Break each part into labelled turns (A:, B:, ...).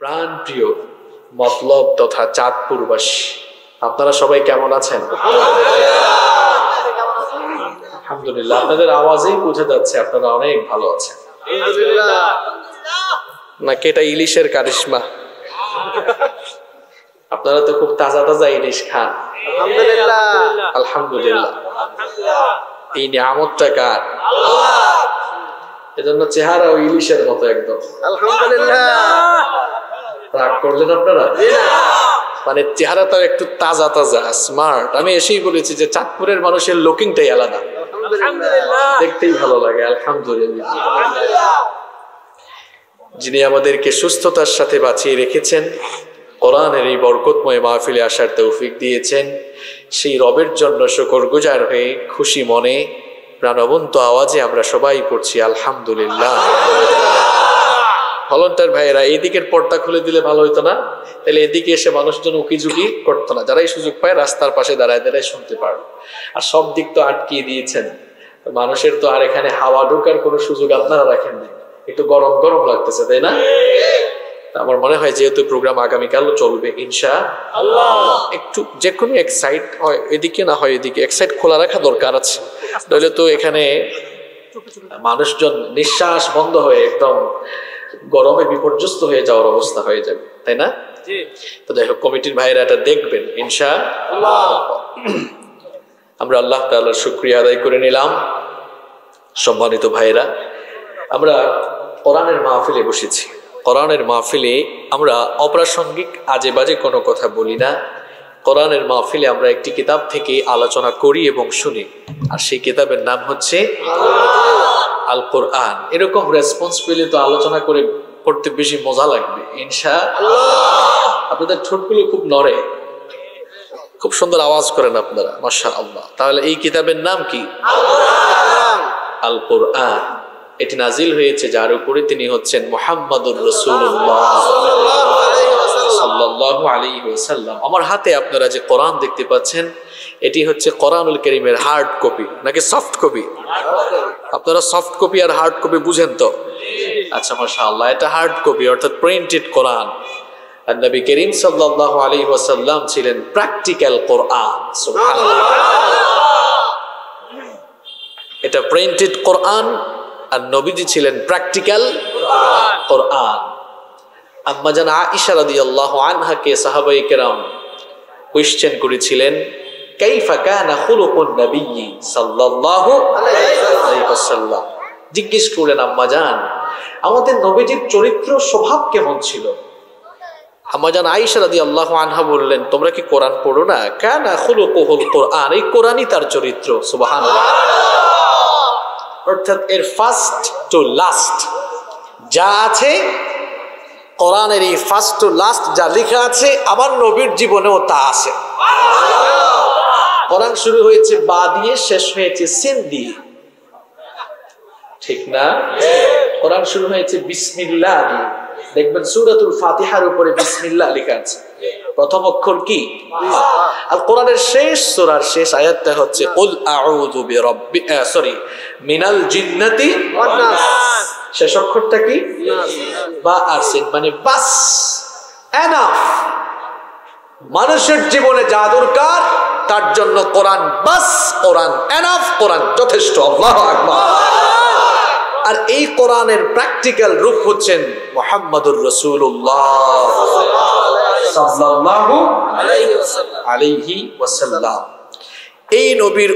A: প্রাণ প্রিয় মতলব তথা চাঁদপুরবাসী। আপনারা সবাই কেমন আছেন? আলহামদুলিল্লাহ আপনাদের আওয়াজেই বোঝা যাচ্ছে আপনারা অনেক ভালো আছেন। নাকি এটা ইলিশের কারিশমা? আপনারা তো খুব তাজা তাজা ইলিশ খান। আলহামদুলিল্লাহ। এই নিয়ামতটা কার? এজন্য চেহারা ইলিশের মতো একদম। রাগ করলেন আপনারা? মানে চেহারাটা একটু তাজা তাজা স্মার্ট আমি এসেই বলেছি যে চাঁদপুরের মানুষের লুকিংটাই আলাদা। দেখতেই ভালো লাগে আলহামদুলিল্লাহ। যিনি আমাদেরকে সুস্থতার সাথে বাঁচিয়ে রেখেছেন কোরআনের এই বরকতময় মাহফিলে আসার তৌফিক দিয়েছেন সেই রবের জন্য শকর গুজার হয়ে খুশি মনে প্রাণবন্ত আওয়াজে আমরা সবাই পড়ছি আলহামদুলিল্লাহ। ভলন্টার ভাইয়েরা, এই দিকের পর্দা খুলে দিলে ভালো হতো না। তাহলে এদিকে এসে মানুষজন উকিঝুঁকি করতো না। যারাই সুযোগ পায় রাস্তার পাশে দাঁড়ায় দাঁড়ায় শুনতে পারো আর সব দিক তো আটকিয়ে দিয়েছেন। মানুষের তো আর এখানে হাওয়া ঢোকার কোনো সুযোগ আপনারা রাখেন নাই। একটু গরম গরম লাগতেছে, তাই না? আমার মনে হয় যেহেতু প্রোগ্রাম আগামীকালও চলবে ইনশা একটু যে কোনো এক সাইড হয়, এদিকে না হয় এদিকে, এক সাইড খোলা রাখা দরকার আছে। নইলে তো এখানে মানুষজন নিঃশ্বাস বন্ধ হয়ে একদম গরমে বিপর্যস্ত হয়ে যাওয়ার অবস্থা হয়ে যাবে তাই না? তো যাই হোক কমিটির ভাইরা এটা দেখবেন ইনশা আমরা আল্লাহ তাল্লাহ শুক্রিয়া আদায় করে নিলাম সম্মানিত ভাইরা আমরা কোরআনের মাহফিলে বসেছি। কোরআনের মাহফিলে আমরা অপ্রাসঙ্গিক আজে বাজে কোনো কথা বলি না। কোরআনের মাহফিলে আমরা একটি কিতাব থেকে আলোচনা করি এবং শুনি। আর সেই কিতাবের নাম হচ্ছে আল কোরআন এরকম রেসপন্স পেলে তো আলোচনা করে পড়তে বেশি মজা লাগবে ইনশা আপনাদের ঠোঁটগুলো খুব নড়ে। খুব সুন্দর আওয়াজ করেন আপনারা মাসা আল্লাহ তাহলে এই কিতাবের নাম কি? আল কোরআন এটি নাজিল হয়েছে যার উপরে তিনি হচ্ছেন মোহাম্মদুর রসুল্লাহ সাল্লাল্লাহু আলাইহি ওয়াসাল্লাম। আমার হাতে আপনারা যে কোরআন দেখতে পাচ্ছেন, এটি হচ্ছে কোরআনুল করিমের হার্ড কপি নাকি সফট কপি আপনারা সফট কপি আর হার্ড কপি বুঝেন তো? আচ্ছা মাশাআল্লাহ, এটা হার্ড কপি অর্থাৎ প্রিন্টেড কোরআন। আর নবী করিম আলাইহি ওয়াসাল্লাম ছিলেন প্র্যাকটিক্যাল কোরআন এটা প্রিন্টেড কোরআন, আর নবীজি ছিলেন প্র্যাকটিক্যাল কোরআন। আম্মা জান আয়েশা রাদিয়াল্লাহু আনহাকে সাহাবায়ে কেরাম কোয়েশ্চেন করেছিলেন, কাইফা কানা খুলুকুন নবিয়্যি সাল্লাল্লাহু আলাইহি ওয়াসাল্লাম? জিজ্ঞেস করলেন, আম্মা জান, আমাদের নবীজির চরিত্র স্বভাব কেমন ছিল? আম্মা জান আয়েশা রাদিয়াল্লাহু আনহা বললেন, তোমরা কি কোরআন পড়ো না? কানা খুলুকুহুল কোরআন, এই কোরআনই তার চরিত্র, সুবহানাল্লাহ। অর্থাৎ এর ফার্স্ট টু লাস্ট যা আছে কোরআনের এই ফার্স্ট টু লাস্ট যা লেখা আছে আমার নবীর জীবনেও তা আছে। কোরআন শুরু হয়েছে বা দিয়ে, শেষ হয়েছে সিন দিয়ে। ঠিক না? কোরআন শুরু হয়েছে বিসমিল্লাহ দিয়ে। দেখবেন সুরাতুল ফাতিহার উপরে বিসমিল্লাহ লেখা আছে। প্রথম অক্ষর কি? আর কোরআনের শেষ, সূরার শেষ আয়াতটা হচ্ছে কুল আউযু সরি মিনাল জিন্নাতি শেষ অক্ষরটা কি? বা আসেন মানে বাস। এনাফ মানুষের জীবনে যা দরকার তার জন্য কোরআন বাস কোরআন এনাফ কোরআন যথেষ্ট। আল্লাহ আকবার। আর এই কোরআনের প্র্যাকটিক্যাল রূপ হচ্ছেন মোহাম্মদুর রসুল্লাহ সাল্লাল্লাহু আলাইহি ওয়াসাল্লাম। এই নবীর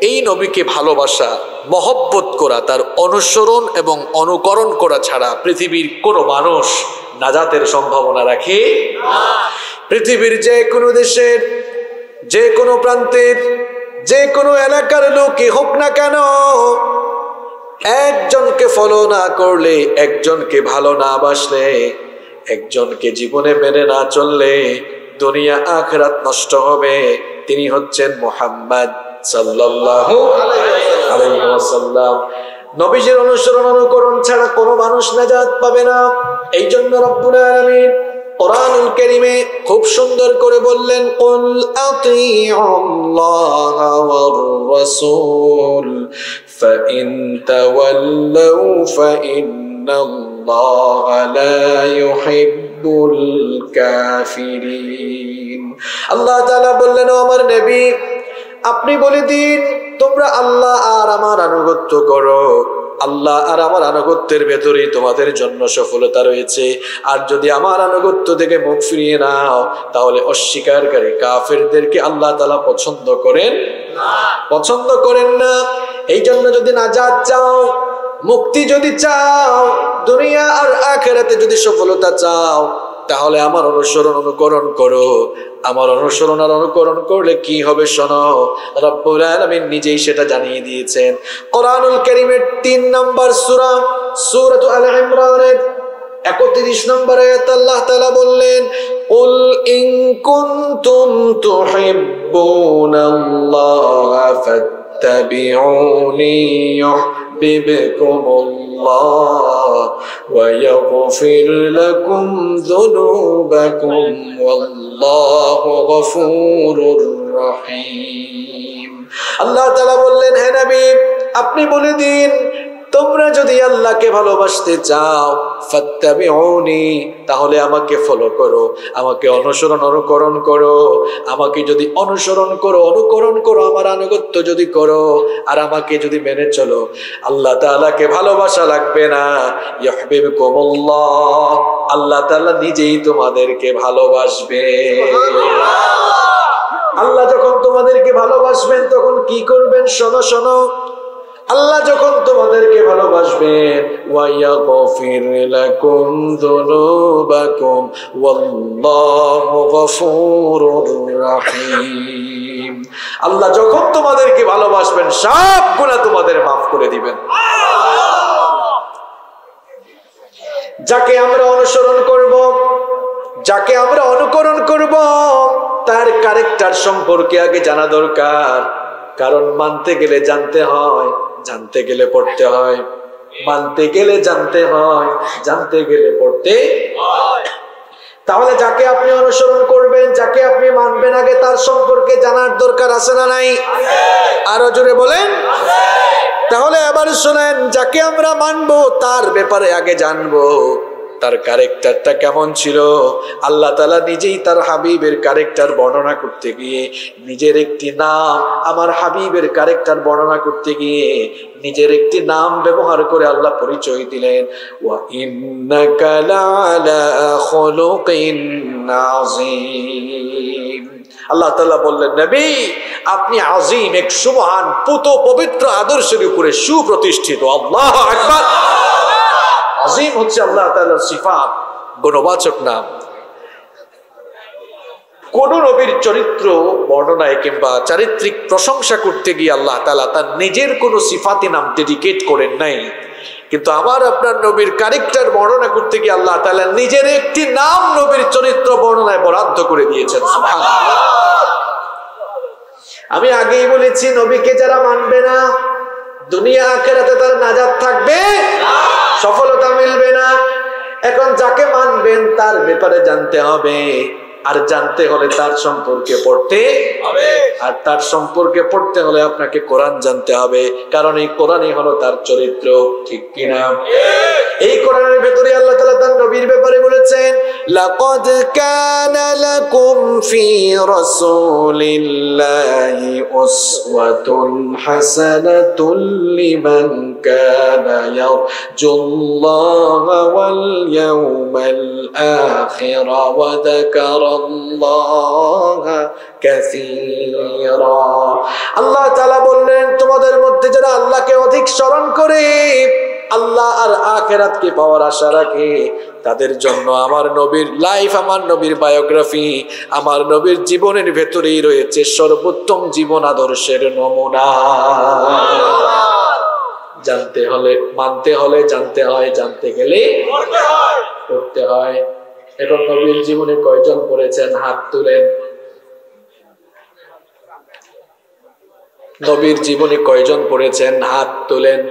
A: এই নবীকে ভালোবাসা, মহব্বত করা, তার অনুসরণ এবং অনুকরণ করা ছাড়া পৃথিবীর কোনো মানুষ নাজাতের সম্ভাবনা রাখে পৃথিবীর যে কোনো দেশের যে কোনো প্রান্তের যে কোনো এলাকার লোকই হোক না কেন, একজনকে ফলো না করলে, একজনকে ভালো না বাসলে, একজনকে জীবনে মেনে না চললে দুনিয়া আখরাত নষ্ট হবে তিনি হচ্ছেন মোহাম্মদ সাল্লাল্লাহু আলাইহি ওয়াসাল্লাম নবীজির অনুসরণ অনুকরণ ছাড়া কোনো মানুষ নাজাত পাবে না এই জন্য রব্বুল আলামিন কোরআনুল কারীমে খুব সুন্দর করে বললেন কুল আতিউল্লাহ ওয়ার রাসূল فإن تولوا فإن الله لا يحب আল্লাহ বললেন আমার নবী, আপনি বলে দিন, তোমরা আল্লাহ আর আমার আনুগত্য করো। আল্লাহ আর আমার আনুগত্যের ভেতরেই তোমাদের জন্য সফলতা রয়েছে। আর যদি আমার আনুগত্য থেকে মুখ ফিরিয়ে নাও, তাহলে অস্বীকারী কাফেরদেরকে আল্লাহ তালা পছন্দ করেন পছন্দ করেন না। এই জন্য যদি না যা চাও মুক্তি যদি চাও, দুনিয়া আর আখেরাতে যদি সফলতা চাও, তাহলে আমার অনুসরণ অনুকরণ করো। আমার অনুসরণ আর অনুকরণ করলে কি হবে শোনো? রব্বুল আলামিন নিজেই সেটা জানিয়ে দিয়েছেন। কোরআনুল কারীমের 3 নম্বর সূরা, সূরাত আল ইমরানের 31 নম্বর আল্লাহ তাআলা বললেন, কুল ইন কুনতুম তুহিব্বুনাল্লাহ ফাত্তাবিউনি يحببكم الله ويغفر لكم ذنوبكم والله غفور رحيم আল্লাহ তাআলা বললেন হে নবী আপনি বলে দিন তোমরা যদি আল্লাহকে ভালোবাসতে চাও ফাত্তাবিউনি তাহলে আমাকে ফলো করো আমাকে অনুসরণ অনুকরণ করো আমাকে যদি অনুসরণ করো অনুকরণ করো আমার আনুগত্য যদি করো আর আমাকে যদি মেনে চলো আল্লাহ তাআলাকে ভালোবাসা লাগবে না ইউহিব্বুকুমুল্লাহ আল্লাহ তাআলা নিজেই তোমাদেরকে ভালোবাসবে। আল্লাহ যখন তোমাদেরকে ভালোবাসবেন তখন কি করবেন? শোনো শোনো। আল্লাহ যখন তোমাদেরকে ভালোবাসবেন আল্লাহ যখন তোমাদেরকে ভালোবাসবেন সব গুনাহ তোমাদের maaf করে দিবেন। যাকে আমরা অনুসরণ করব, যাকে আমরা অনুকরণ করব, তার ক্যারেক্টার সম্পর্কে আগে জানা দরকার। কারণ মানতে গেলে জানতে হয় জানতে গেলে পড়তে হয়। মানতে গেলে জানতে হয় জানতে গেলে পড়তে তাহলে যাকে আপনি অনুসরণ করবেন যাকে আপনি মানবেন আগে তার সম্পর্কে জানার দরকার আছে না নাই? আরও জোরে বলেন। তাহলে আবার শোনেন যাকে আমরা মানবো তার ব্যাপারে আগে জানব। তার ক্যারেক্টারটা কেমন ছিল? আল্লাহ তালা নিজেই তার হাবিবের ক্যারেক্টার বর্ণনা করতে গিয়ে, নিজের একটি নাম, আমার হাবিবের ক্যারেক্টার বর্ণনা করতে গিয়ে, নিজের একটি নাম ব্যবহার করে আল্লাহ পরিচয় দিলেন। আল্লাহ তাআলা বললেন, নবী, আপনি আজিম এক সুবহান পুত পবিত্র আদর্শের উপরে সুপ্রতিষ্ঠিত। আল্লাহ আকবার। আজিম হচ্ছে আল্লাহ তাআলার সিফাত, গুণবাচক নাম। কোন নবীর চরিত্র, বর্ণনায় কিংবা চারিত্রিক প্রশংসা করতে গিয়ে আল্লাহ তালা তার নিজের কোন সিফাতে নাম ডেডিকেট করেন নাই। কিন্তু আমার আপনার নবীর ক্যারেক্টার বর্ণনা করতে গিয়ে আল্লাহ তাআলা নিজের একটি নাম নবীর চরিত্র বর্ণনায় বরাদ্দ করে দিয়েছেন। আমি আগেই বলেছি, নবীকে যারা মানবে না, দুনিয়া আখেরাতে তার নাজাদ থাকবে সফলতা মিলবে না। এখন যাকে মানবেন তার ব্যাপারে জানতে হবে। আর জানতে হলে তার সম্পর্কে পড়তে হবে। আর তার সম্পর্কে পড়তে হলে আপনাকে কোরআন জানতে হবে। কারণ এই কোরআনই হলো তার চরিত্র, ঠিক কিনা? এই কোরআনের ভেতরে আল্লাহ তাআলা তার নবীর ব্যাপারে বলেছেন, লাকাদ কানা লাকুম ফি রাসূলিল্লাহি উসওয়াতুন হাসানাতুন লিমান কানা ইয়ারজুল্লাহা ওয়াল ইয়াওমাল আখির ওয়া কাসীরা আল্লাহ তাআলা বললেন, তোমাদের মধ্যে যারা আল্লাহকে অধিক স্মরণ করে, আল্লাহ আর আখেরাতকে পাওয়ার আশা রাখে, তাদের জন্য আমার নবীর লাইফ আমার নবীর বায়োগ্রাফি আমার নবীর জীবনের ভেতরেই রয়েছে সর্বোত্তম জীবন আদর্শের নমুনা। জানতে হলে, মানতে হলে জানতে হয়, জানতে গেলে করতে হয়। এবং নবীর জীবনে কয়জন পড়েছেন? হাত তুলেন। নবীর জীবনে কয়জন পড়েছেন? হাত তোলেন।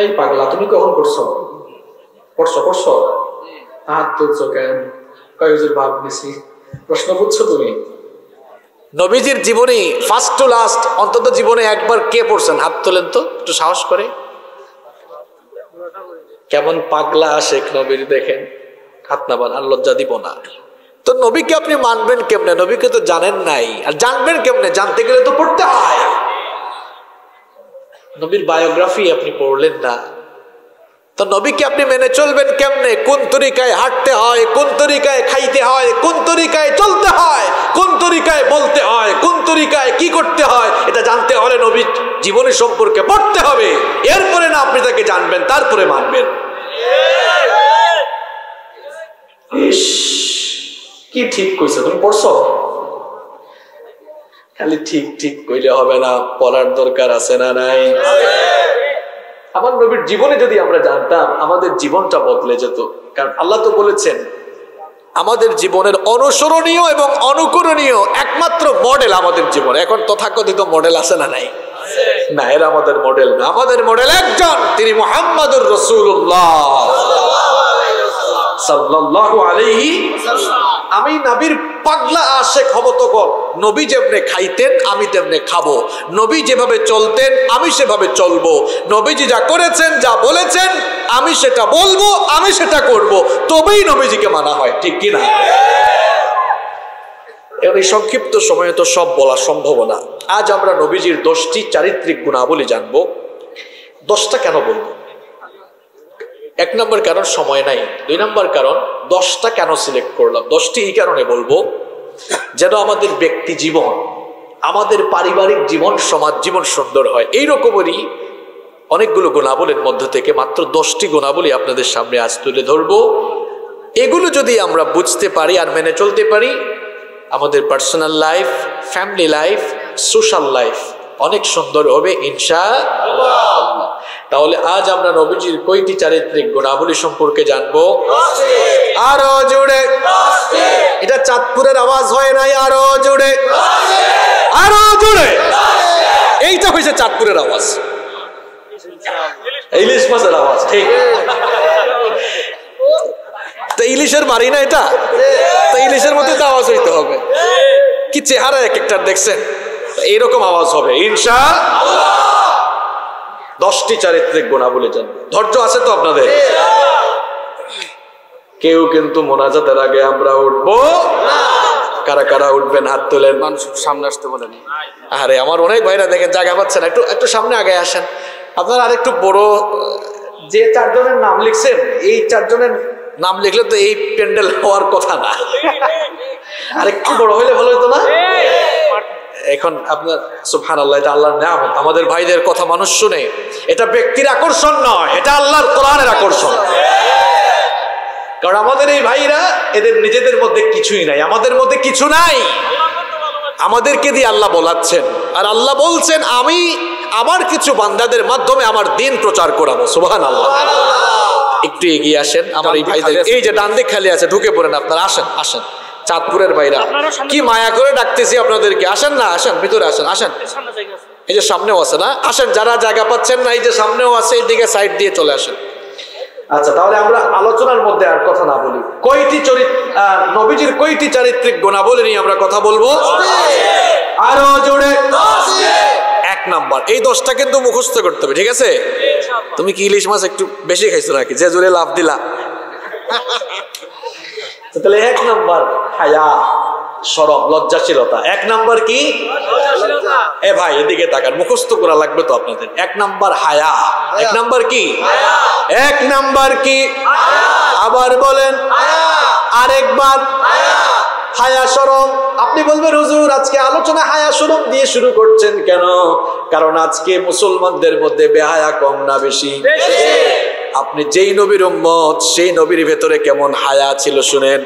A: এই পাগলা, তুমি কখন করছ পড়ছো পড়ছো? হাত তুলছো কেন? কয়েকজন ভাব নিছি। প্রশ্ন বুঝছ তুমি? নবীজির জীবনে ফার্স্ট টু লাস্ট অন্তত জীবনে একবার কে পড়ছেন? হাত তোলেন তো, একটু সাহস করে। কেমন পাগলা শেখ নবীর দেখেন। হাত নাবান আর লজ্জা দিব না। তো নবীকে আপনি মানবেন কেমনে? নবীকে তো জানেন নাই। আর জানবেন কেমনে? জানতে গেলে তো পড়তে হয়। নবীর বায়োগ্রাফি আপনি পড়লেন না। তো নবীকে আপনি মেনে চলবেন কেমনে? কোন তরিকায় হাঁটতে হয়, কোন তরিকায় খাইতে হয়, কোন তরিকায় চলতে হয়, কোন তরিকায় বলতে হয়, কোন তরিকায় কি করতে হয়, এটা জানতে হলে নবীর জীবনী সম্পর্কে পড়তে হবে। এরপরে না আপনি তাকে জানবেন, তারপরে মানবেন। কি ঠিক কইছো তুমি পড়ছো? খালি ঠিক ঠিক কইলে হবে না, পড়ার দরকার আছে না নাই? আমার নবীর জীবনে যদি আমরা জানতাম, আমাদের জীবনটা বদলে যেত। কারণ আল্লাহ তো বলেছেন, আমাদের জীবনের অনুসরণীয় এবং অনুকরণীয় একমাত্র মডেল আমাদের জীবন। এখন তথাকথিত মডেল আছে না নাই? না এরা আমাদের মডেল না, আমাদের মডেল একজন, তিনি মোহাম্মদুর রসুল্লাহ আমি নবীর পাগলা আশেক হব তখন নবী যেমনে খাইতেন, আমি তেমনে খাব। নবী যেভাবে চলতেন, আমি সেভাবে চলবো। নবীজি যা করেছেন, যা বলেছেন, আমি সেটা বলব, আমি সেটা করব। তবেই নবীজিকে মানা হয়, ঠিক কি না এখন এই সংক্ষিপ্ত সময়ে তো সব বলা সম্ভব না। আজ আমরা নবীজির দশটি চারিত্রিক গুণাবলী জানব। দশটা কেন বলব? এক নম্বর কারণ সময় নাই, দুই নম্বর কারণ দশটা কেন সিলেক্ট করলাম? দশটি এই কারণে বলব, যেন আমাদের ব্যক্তি জীবন, আমাদের পারিবারিক জীবন, সমাজ জীবন সুন্দর হয়। এই রকমেরই অনেকগুলো গুণাবলীর মধ্য থেকে মাত্র দশটি গুণাবলী আপনাদের সামনে আজ তুলে ধরবো। এগুলো যদি আমরা বুঝতে পারি আর মেনে চলতে পারি, আমাদের personal life family life social life অনেক সুন্দর হবে ইনশা তাহলে আজ আমরা নবীজির কয়টি চারিত্রিক গুণাবলী সম্পর্কে জানব? আরও জুড়ে এটা চাঁদপুরের আওয়াজ হয় নাই আরও জুড়ে আরও জুড়ে এইটা হয়েছে চাঁদপুরের আওয়াজ। ইলিশ মাছের আওয়াজ ঠিক। তো ইলিশের বাড়ি না এটা? তো ইলিশের মধ্যে তো আওয়াজ হইতে হবে। কি চেহারা এক একটা দেখছেন? এইরকম আওয়াজ হবে ইনশা দশটি চারিত্রিক গুণাবলী জানব। ধৈর্য আছে তো আপনাদের? কেউ কিন্তু মোনাজাতের আগে আমরা উঠবো। কারা কারা উঠবেন হাত তোলেন।
B: মানুষ সামনে আসতে বলেন।
A: আরে আমার অনেক ভাইরা দেখেন জায়গা পাচ্ছেন একটু একটু সামনে আগে আসেন। আপনার আর একটু বড় যে চারজনের নাম লিখছেন এই চারজনের নাম লিখলে তো এই প্যান্ডেল হওয়ার কথা না। আর একটু বড় হইলে ভালো হতো না? এখন আপনার সুফহান আল্লাহ এটা আল্লাহর নিয়ামত। আমাদের ভাইদের কথা মানুষ শুনে এটা ব্যক্তির আকর্ষণ নয় এটা আল্লাহর কোরআনের আকর্ষণ। কারণ আমাদের এই ভাইরা এদের নিজেদের মধ্যে কিছুই নাই আমাদের মধ্যে কিছু নাই। আমাদেরকে দিয়ে আল্লাহ বলাচ্ছেন। আর আল্লাহ বলছেন আমি আমার কিছু বান্দাদের মাধ্যমে আমার দিন প্রচার করাবো সুবহান আল্লাহ একটু এগিয়ে আসেন আমার এই ভাইদের এই যে ডান দিক খালি আছে ঢুকে পড়েন আপনারা আসেন আসেন। চাঁদপুরের বাইরা। কি মায়া করে ডাকতেছি আপনাদেরকে? আসেন না আসেন ভিতরে আসেন আসেন। এই যে সামনেও আছে না? আসেন যারা জায়গা পাচ্ছেন না এই যে সামনেও আছে এইদিকে সাইড দিয়ে চলে আসেন। আচ্ছা তাহলে আমরা আলোচনার মধ্যে আর কথা না বলি। কয়টি চরিত্র নবীজির কয়টি চারিত্রিক গুণাবলী নিয়ে আমরা কথা বলব? আরও জোরে। এক নাম্বার। এই দশটা কিন্তু মুখস্থ করতে হবে ঠিক আছে? তুমি কি ইলিশ মাছ একটু বেশি খাইছো নাকি? যে জোরে লাভ দিলা। তাহলে এক নাম্বার হায়া সরব লজ্জাশীলতা। এক নাম্বার কি? এ ভাই এদিকে তাকান মুখস্থ করা লাগবে তো আপনাদের। এক নাম্বার হায়া। এক নাম্বার কি? এক নাম্বার কি? আবার বলেন আরেকবার। হায়া সরম আপনি বলবেন হুজুর আজকে আলোচনা হায়া সরম দিয়ে শুরু করছেন কেন? কারণ আজকে মুসলমানদের মধ্যে বেহায়া কম না বেশি? আপনি যেই নবীর উম্মত সেই নবীর ভেতরে কেমন হায়া ছিল শুনেন।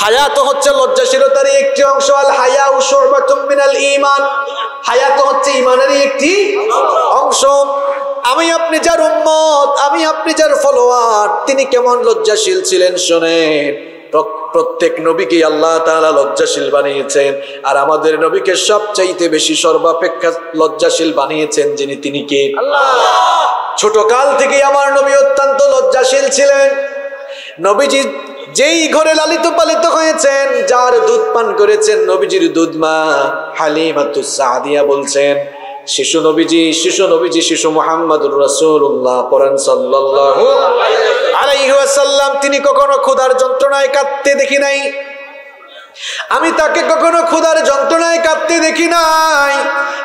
A: হায়া তো হচ্ছে লজ্জাশীলতারই একটি অংশ আল হায়া মিনাল ঈমান। হায়া তো হচ্ছে ঈমানেরই একটি অংশ। আমি আপনি যার উম্মত আমি আপনি যার ফলোয়ার তিনি কেমন লজ্জাশীল ছিলেন শুনেন। প্রত্যেক নবীকে আল্লাহ তাআলা লজ্জাশীল বানিয়েছেন। আর আমাদের নবীকে সবচাইতে বেশি সর্বাপেক্ষা লজ্জাশীল বানিয়েছেন যিনি তিনি কে? ছোট কাল থেকে আমার নবী অত্যন্ত লজ্জাশীল ছিলেন। নবীজি যেই ঘরে লালিত পালিত হয়েছেন যার দুধ পান করেছেন নবীজির দুধ মা হালিমাতু সাদিয়া বলছেন। শিশু নবীজি শিশু নবীজি, শিশু মোহাম্মদুর রাসূলুল্লাহ পরান সাল্লাল্লাহু আলাইহি ওয়াসাল্লাম। তিনি কখনো ক্ষুধার যন্ত্রণায় কাঁদতে দেখি নাই। আমি তাকে কখনো ক্ষুধার যন্ত্রণায় কাঁদতে দেখি নাই।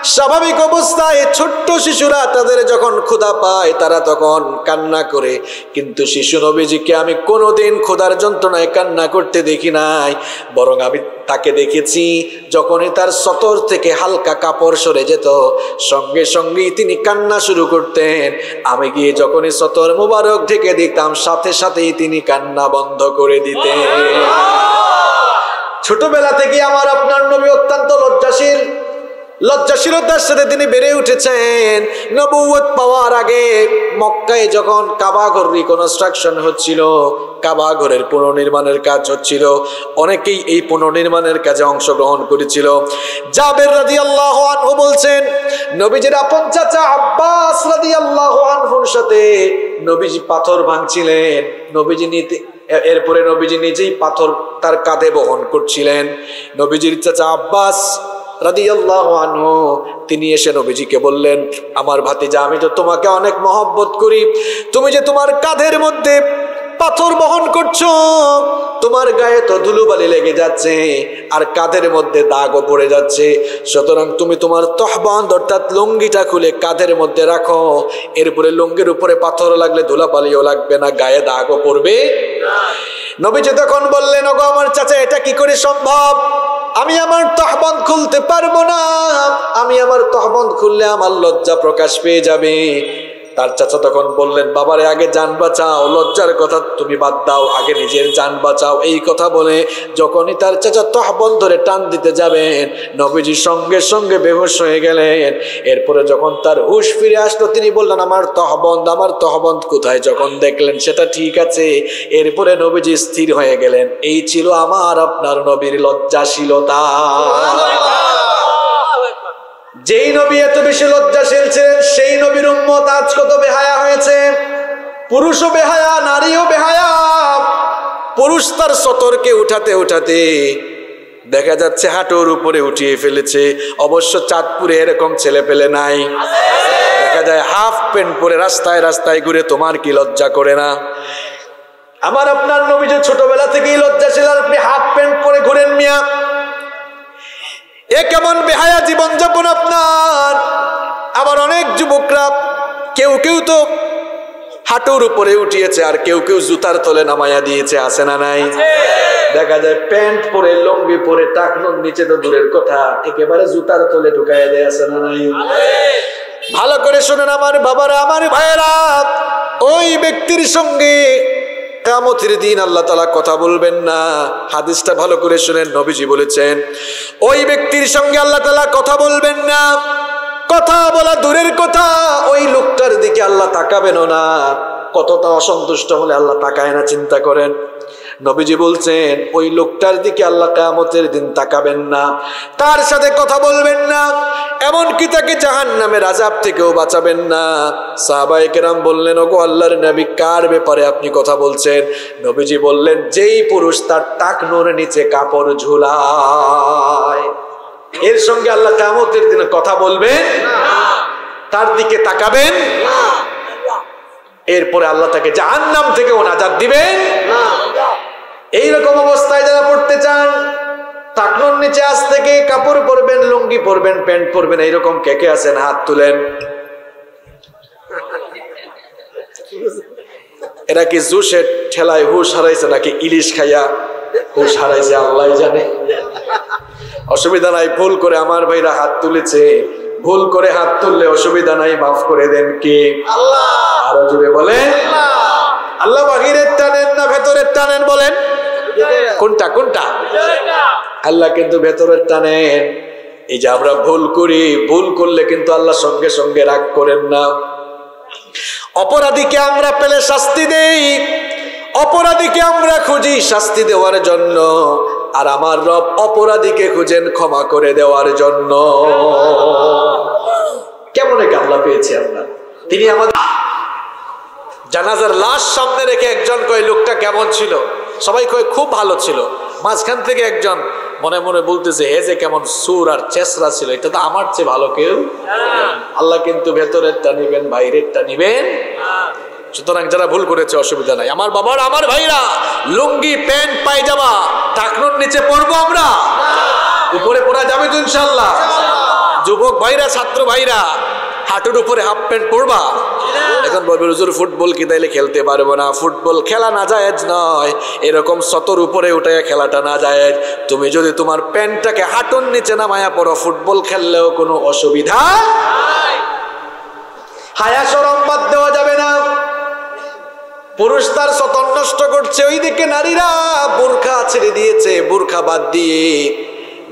A: স্বাভাবিক অবস্থায় ছোট্ট শিশুরা তাদের যখন ক্ষুধা পায়, তারা তখন কান্না করে। কিন্তু শিশু নবীজিকে আমি কোনোদিন ক্ষুধার যন্ত্রণায় কান্না করতে দেখি নাই। বরং আমি তাকে দেখেছি, যখনই তার সতর থেকে হালকা কাপড় সরে যেত, সঙ্গে সঙ্গেই তিনি কান্না শুরু করতেন। আমি গিয়ে যখনই সতর মুবারক ঢেকে দিতাম, সাথে সাথেই তিনি কান্না বন্ধ করে দিতেন। ছোটবেলা থেকে আমার আপনার নবী অত্যন্ত লজ্জাশীল। লজ্জাশীলতার সাথে তিনি বেড়ে উঠেছেন। নবুয়ত পাওয়ার আগে মক্কায় যখন কাবাঘর রিকনস্ট্রাকশন হচ্ছিল কাবাঘরের পুনর্নির্মাণের কাজ হচ্ছিল, অনেকেই এই পুনর্নির্মাণের কাজে অংশগ্রহণ করেছিল। জাবের রাজি আল্লাহ আনহু বলছেন, নবীজির আপন চাচা আব্বাস রাজি আল্লাহ আনহুর সাথে নবীজি পাথর ভাঙছিলেন। নবীজি নিতে এরপরে নবীজি নিজেই পাথর তার কাঁধে বহন করছিলেন। নবীজির চাচা আব্বাস তিনি এসে নবীজিকে বললেন, আমার ভাতিজা, আমি তো তোমাকে অনেক মহব্বত করি। তুমি যে তোমার কাঁধের মধ্যে পাথর বহন করছ? তোমার গায়ে তো ধুলুবালি লেগে যাচ্ছে, আর কাঁধের মধ্যে দাগও পড়ে যাচ্ছে। সুতরাং তুমি তোমার তহবান, অর্থাৎ লুঙ্গিটা খুলে কাঁধের মধ্যে রাখো। এরপরে লুঙ্গির উপরে পাথর লাগলে ধুলাবালিও লাগবে না, গায়ে দাগও পড়বে নবীজি তখন বললেন, ওগো আমার চাচা, এটা কি করে সম্ভব? আমি আমার তহবন্দ খুলতে পারব না। আমি আমার তহবন্দ খুললে আমার লজ্জা প্রকাশ পেয়ে যাবে। তার চাচা তখন বললেন, বাবারে, আগে যান বাঁচাও, লজ্জার কথা তুমি বাদ দাও, আগে নিজের যান বাঁচাও। এই কথা বলে যখনই তার চাচা তহবন্দ ধরে টান দিতে যাবেন, নবীজি সঙ্গে সঙ্গে বেহুশ হয়ে গেলেন। এরপরে যখন তার হুশ ফিরে আসলো, তিনি বললেন, আমার তহবন্দ আমার তহবন্দ কোথায়? যখন দেখলেন, সেটা ঠিক আছে। এরপরে নবীজি স্থির হয়ে গেলেন। এই ছিল আমার, আপনার নবীর লজ্জাশীলতা। যেই নবী এত বেশি লজ্জাশীল ছিলেন, সেই নবীর উম্মত আজ কত বেহায়া হয়েছে? পুরুষও বেহায়া, নারীও বেহায়া। পুরুষ তার সতর্কে উঠাতে উঠাতে দেখা যাচ্ছে হাঁটুর উপরে উঠিয়ে ফেলেছে। অবশ্য চাঁদপুরে এরকম ছেলে পেলে নাই। দেখা যায় হাফ প্যান্ট পরে রাস্তায় রাস্তায় ঘুরে তোমার কি লজ্জা করে না? আমার আপনার নবী যে ছোটবেলা থেকেই লজ্জাশীল, আর আপনি হাফ প্যান্ট পরে ঘুরেন মিয়া এ কেমন বেহায়া জীবনযাপন আপনার? আবার অনেক যুবকরা কেউ কেউ তো হাঁটুর উপরে উঠিয়েছে আর কেউ কেউ জুতার তলে নামাইয়া দিয়েছে আছে না নাই? দেখা যায় প্যান্ট পরে লঙ্গি পরে টাকনোর নিচে তো দূরের কথা একেবারে জুতার তলে ঢুকাইয়া দেয় আছে না নাই? ভালো করে শোনেন আমার বাবারা আমার ভাইয়েরা ওই ব্যক্তির সঙ্গে কামতের দিন আল্লাহ তালা কথা বলবেন না। হাদিসটা ভালো করে শুনেন, নবীজি বলেছেন, ওই ব্যক্তির সঙ্গে আল্লাহ তালা কথা বলবেন না। কথা বলা দূরের কথা, ওই লোকটার দিকে আল্লাহ তাকাবেনও না। কতটা অসন্তুষ্ট হলে আল্লাহ তাকায় না, চিন্তা করেন। নবীজি বলছেন, ওই লোকটার দিকে আল্লাহ কামতের দিন তাকাবেন না। তার সাথে কথা বলবেন না। এমনকি তাকে জাহান নামের আজাব থেকেও বাঁচাবেন না। সাহাবাই কেরাম বললেন, ওগো আল্লাহর নবী, কার ব্যাপারে আপনি কথা বলছেন? নবীজি বললেন, যেই পুরুষ তার টাকনোর নিচে কাপড় ঝুলায়। এর সঙ্গে আল্লাহ কামতের দিনে কথা বলবেন, তার দিকে তাকাবেন। এরপরে আল্লাহ তাকে জাহান নাম থেকে ওনাজাত দিবেন। এইরকম অবস্থায় যারা পড়তে চান টাকনোর নিচে আজ থেকে কাপড় পরবেন লুঙ্গি পরবেন প্যান্ট পরবেন এইরকম কে কে আছেন? হাত তুলেন। এরা কি জুসের ঠেলায় হুশ হারাইছে নাকি ইলিশ খাইয়া হুশ হারাইছে আল্লাহ জানে। অসুবিধা নাই ভুল করে আমার ভাইরা হাত তুলেছে। ভুল করে হাত তুললে অসুবিধা নাই মাফ করে দেন কি? আল্লাহ! আরও জুড়ে বলেন। আল্লাহ বাহিরের টানেন না ভেতরের টানেন বলেন। কোনটা কোনটা? আল্লাহ কিন্তু ভেতরের টানেন এই যে আমরা ভুল করি ভুল করলে কিন্তু আল্লাহ সঙ্গে সঙ্গে রাগ করেন না। অপরাধীকে আমরা পেলে শাস্তি দেই। অপরাধীকে আমরা খুঁজি শাস্তি দেওয়ার জন্য। আর আমার রব অপরাধীকে খুঁজেন ক্ষমা করে দেওয়ার জন্য। কেমন একে আল্লাহ পেয়েছি আমরা? তিনি আমাদের জানাজার লাশ সামনে রেখে একজন কয় লোকটা কেমন ছিল? সবাই কয় খুব ভালো ছিল। মাঝখান থেকে একজন মনে মনে বলতেছে হে যে কেমন সুর আর চেসরা ছিল এটা তো আমার চেয়ে ভালো কেউ আল্লাহ কিন্তু ভেতরেরটা নিবেন বাইরেরটা নিবেন। সুতরাং যারা ভুল করেছে অসুবিধা নাই। আমার বাবার আমার ভাইরা লুঙ্গি প্যান্ট পায়জামা টাকনোর নিচে পড়ব আমরা? উপরে পড়া যাবে তো ইনশাল্লাহ যুবক ভাইরা ছাত্র ভাইরা হাঁটুর উপরে হাফ প্যান্ট পরবা? এখন বলবে, হুজুর ফুটবল কি তাইলে খেলতে পারব না? ফুটবল খেলা না জায়েজ নয়। এরকম সতর উপরে উঠে খেলাটা না জায়েজ। তুমি যদি তোমার প্যান্টটাকে হাঁটুর নিচে নামায়া পড়ো ফুটবল খেললেও কোনো অসুবিধা হায়া সরম বাদ দেওয়া যাবে না। পুরুষ তার সতন নষ্ট করছে। ওইদিকে নারীরা বোরখা ছেড়ে দিয়েছে। বোরখা বাদ দিয়ে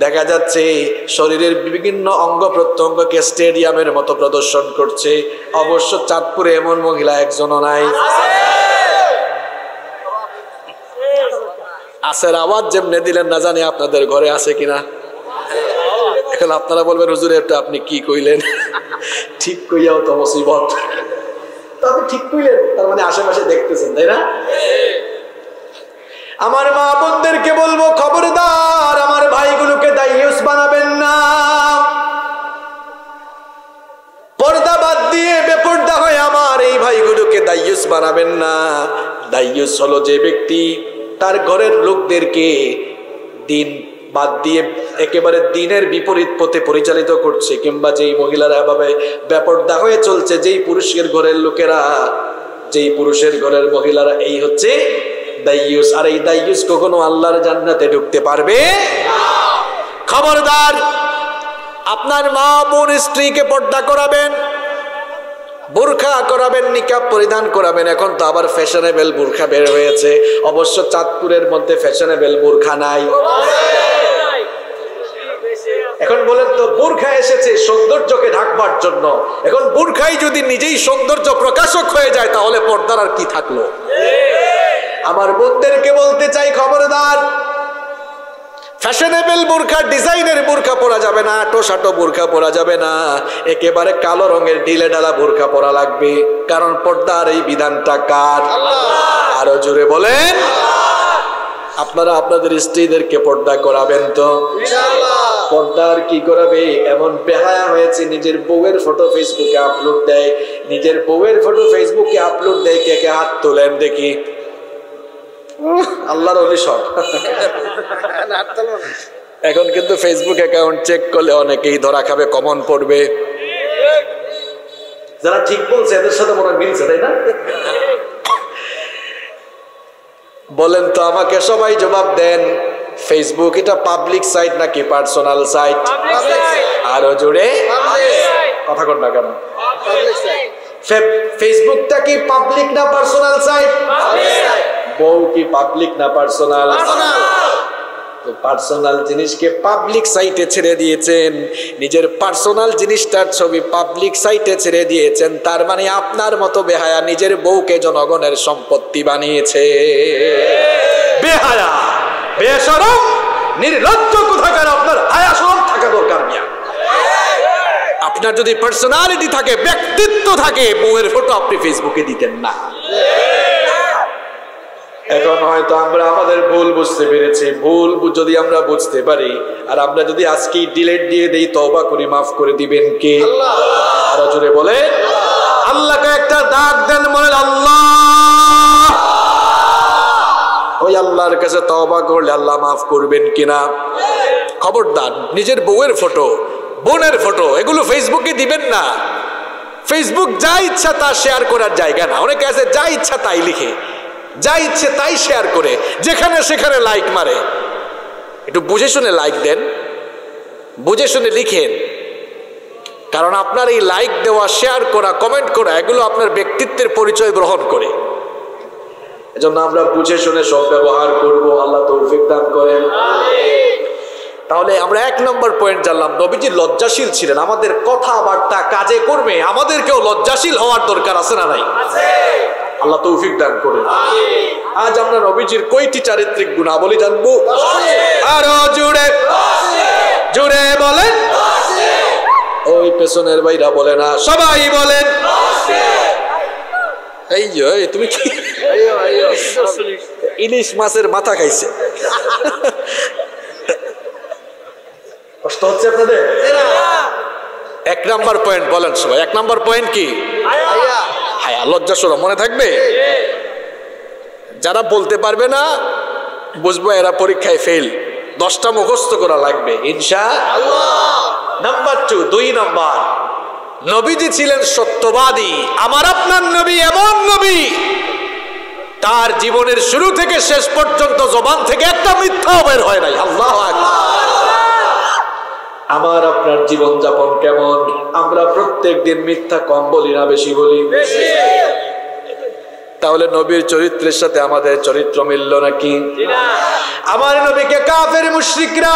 A: দেখা যাচ্ছে শরীরের বিভিন্ন অঙ্গ প্রত্যঙ্গকে স্টেডিয়ামের মতো প্রদর্শন করছে। অবশ্য চাঁদপুরে এমন মহিলা একজনও নাই। আসের আওয়াজ যেমনে দিলেন, না জানি আপনাদের ঘরে আছে কিনা। এখন আপনারা বলবেন, হুজুর, এটা আপনি কি কইলেন? ঠিক কইয়াও তো মুসিবত। তবে ঠিক কইলেন, তার মানে আশেপাশে দেখতেছেন, তাই না? আমার মা বোনদেরকে বলব, খবরদার ভাইগুলোকে বানাবেন না। পর্দা বাদ দিয়ে বেপর্দা হয় আমার এই ভাইগুলোকে দায়ুস বানাবেন না। দায়ুস হলো যে ব্যক্তি তার ঘরের লোকদেরকে দিন বাদ দিয়ে একেবারে দিনের বিপরীত পথে পরিচালিত করছে, কিংবা যেই মহিলারা এভাবে ব্যাপর্দা হয়ে চলছে, যেই পুরুষের ঘরের লোকেরা, যেই পুরুষের ঘরের মহিলারা, এই হচ্ছে দাইয়ুস। আর এই দাইয়ুস কখনো আল্লাহর জান্নাতে ঢুকতে পারবে খবরদার, আপনার মা বোন স্ত্রীকে পর্দা করাবেন, বোরখা করাবেন, নিকাব পরিধান করাবেন। এখন তো আবার ফ্যাশনেবেল বোরখা বের হয়েছে। অবশ্য চাঁদপুরের মধ্যে ফ্যাশনেবেল বোরখা নাই। এখন বলেন তো, বোরখা এসেছে সৌন্দর্যকে ঢাকবার জন্য। এখন বোরখাই যদি নিজেই সৌন্দর্য প্রকাশক হয়ে যায়, তাহলে পর্দার আর কি থাকল? আমার বোনদেরকে বলতে চাই, খবরদার ফ্যাশনেবল বোরখা ডিজাইনের বোরখা পরা যাবে না টোসাটো বোরখা পরা যাবে না। একেবারে কালো রঙের ঢিলে ডালা বোরখা পরা লাগবে। কারণ পর্দার এই বিধানটা কার? আরও জোরে বলেন। আপনারা আপনাদের স্ত্রীদেরকে পর্দা করাবেন তো? পর্দার কি করাবে? এমন বেহায়া হয়েছে নিজের বউয়ের ফটো ফেসবুকে আপলোড দেয়। নিজের বউয়ের ফটো ফেসবুকে আপলোড দেয় কে কে হাত তোলেন দেখি। আল্লাহর অলি সব এখন কিন্তু ফেসবুক অ্যাকাউন্ট চেক করলে অনেকেই ধরা খাবে কমন পড়বে। যারা ঠিক বলছে এদের সাথে মনে মিলছে তাই না? বলেন তো আমাকে সবাই জবাব দেন ফেসবুক এটা পাবলিক সাইট নাকি পার্সোনাল সাইট আরও জোরে? কথা কর না কেন? ফেসবুকটা কি পাবলিক না পার্সোনাল সাইট বউ কি পাবলিক না পার্সোনাল তো পার্সোনাল জিনিসকে পাবলিক সাইটে ছেড়ে দিয়েছেন। নিজের পার্সোনাল জিনিসটার ছবি পাবলিক সাইটে ছেড়ে দিয়েছেন। তার মানে আপনার মতো বেহায়া নিজের বউকে জনগণের সম্পত্তি বানিয়েছে। বেহায়া বেসরম নির্লজ্জ কোথাকার আপনার হায়া সরম থাকা দরকার মিয়া। আপনার যদি পার্সোনালিটি থাকে ব্যক্তিত্ব থাকে বউয়ের ফটো আপনি ফেসবুকে দিতেন না। এখন হয়তো আমরা আমাদের ভুল বুঝতে পেরেছি। ভুল যদি আমরা বুঝতে পারি আর আমরা যদি আজকেই ডিলেট দিয়ে দেই তবা করি মাফ করে দিবেন কে? আরও জোরে বলে আল্লাহকে একটা ডাক দেন বলেন আল্লাহ! ওই আল্লাহর কাছে তবা করলে আল্লাহ মাফ করবেন কিনা? খবরদার নিজের বউয়ের ফটো বোনের ফটো এগুলো ফেসবুকে দিবেন না। ফেসবুক যা ইচ্ছা তা শেয়ার করার জায়গা না। অনেকে আছে যা ইচ্ছা তাই লিখে। যা ইচ্ছে তাই শেয়ার করে, যেখানে সেখানে লাইক মারে। একটু বুঝে শুনে লাইক দেন, বুঝে শুনে লিখেন। কারণ আপনার এই লাইক দেওয়া শেয়ার করা কমেন্ট করা, এগুলো আপনার ব্যক্তিত্বের পরিচয় গ্রহণ করে। এজন্য আমরা বুঝে শুনে সব ব্যবহার করব, আল্লাহ তৌফিক দান করেন। তাহলে আমরা এক নম্বর পয়েন্ট জানলাম, নবীজি লজ্জাশীল ছিলেন। আমাদের কথাবার্তা কাজে করবে আমাদেরকেও লজ্জাশীল হওয়ার দরকার আছে না নাই? আল্লাহ তৌফিক দান করেন। আজ আমরা নবীজির কয়টি চারিত্রিক গুণাবলী জানব? আরও জুড়ে জুড়ে বলেন। ওই পেছনের বাইরা বলে না সবাই বলেন। এই যে এই তুমি কি? ইলিশ মাছের মাথা খাইছে। কষ্ট হচ্ছে আপনাদের? এক নাম্বার পয়েন্ট বলেন সবাই এক নাম্বার পয়েন্ট কি? হায়া, লজ্জা সরম মনে থাকবে? যারা বলতে পারবে না, বুঝব এরা পরীক্ষায় ফেল দশটা মুখস্থ করা লাগবে ইনশা নাম্বার টু দুই নাম্বার নবীজি ছিলেন সত্যবাদী, আমার আপনার নবী এমন নবী। তার জীবনের শুরু থেকে শেষ পর্যন্ত জবান থেকে একটা মিথ্যা বের হয় নাই। আল্লাহ আমার আপনার জীবন যাপন কেমন? আমরা প্রত্যেক দিন মিথ্যা কম বলি না বেশি বলি। তাহলে নবীর চরিত্রের সাথে আমাদের চরিত্র মিলল নাকি? আমার নবীকে কাফের মুশ্রিকরা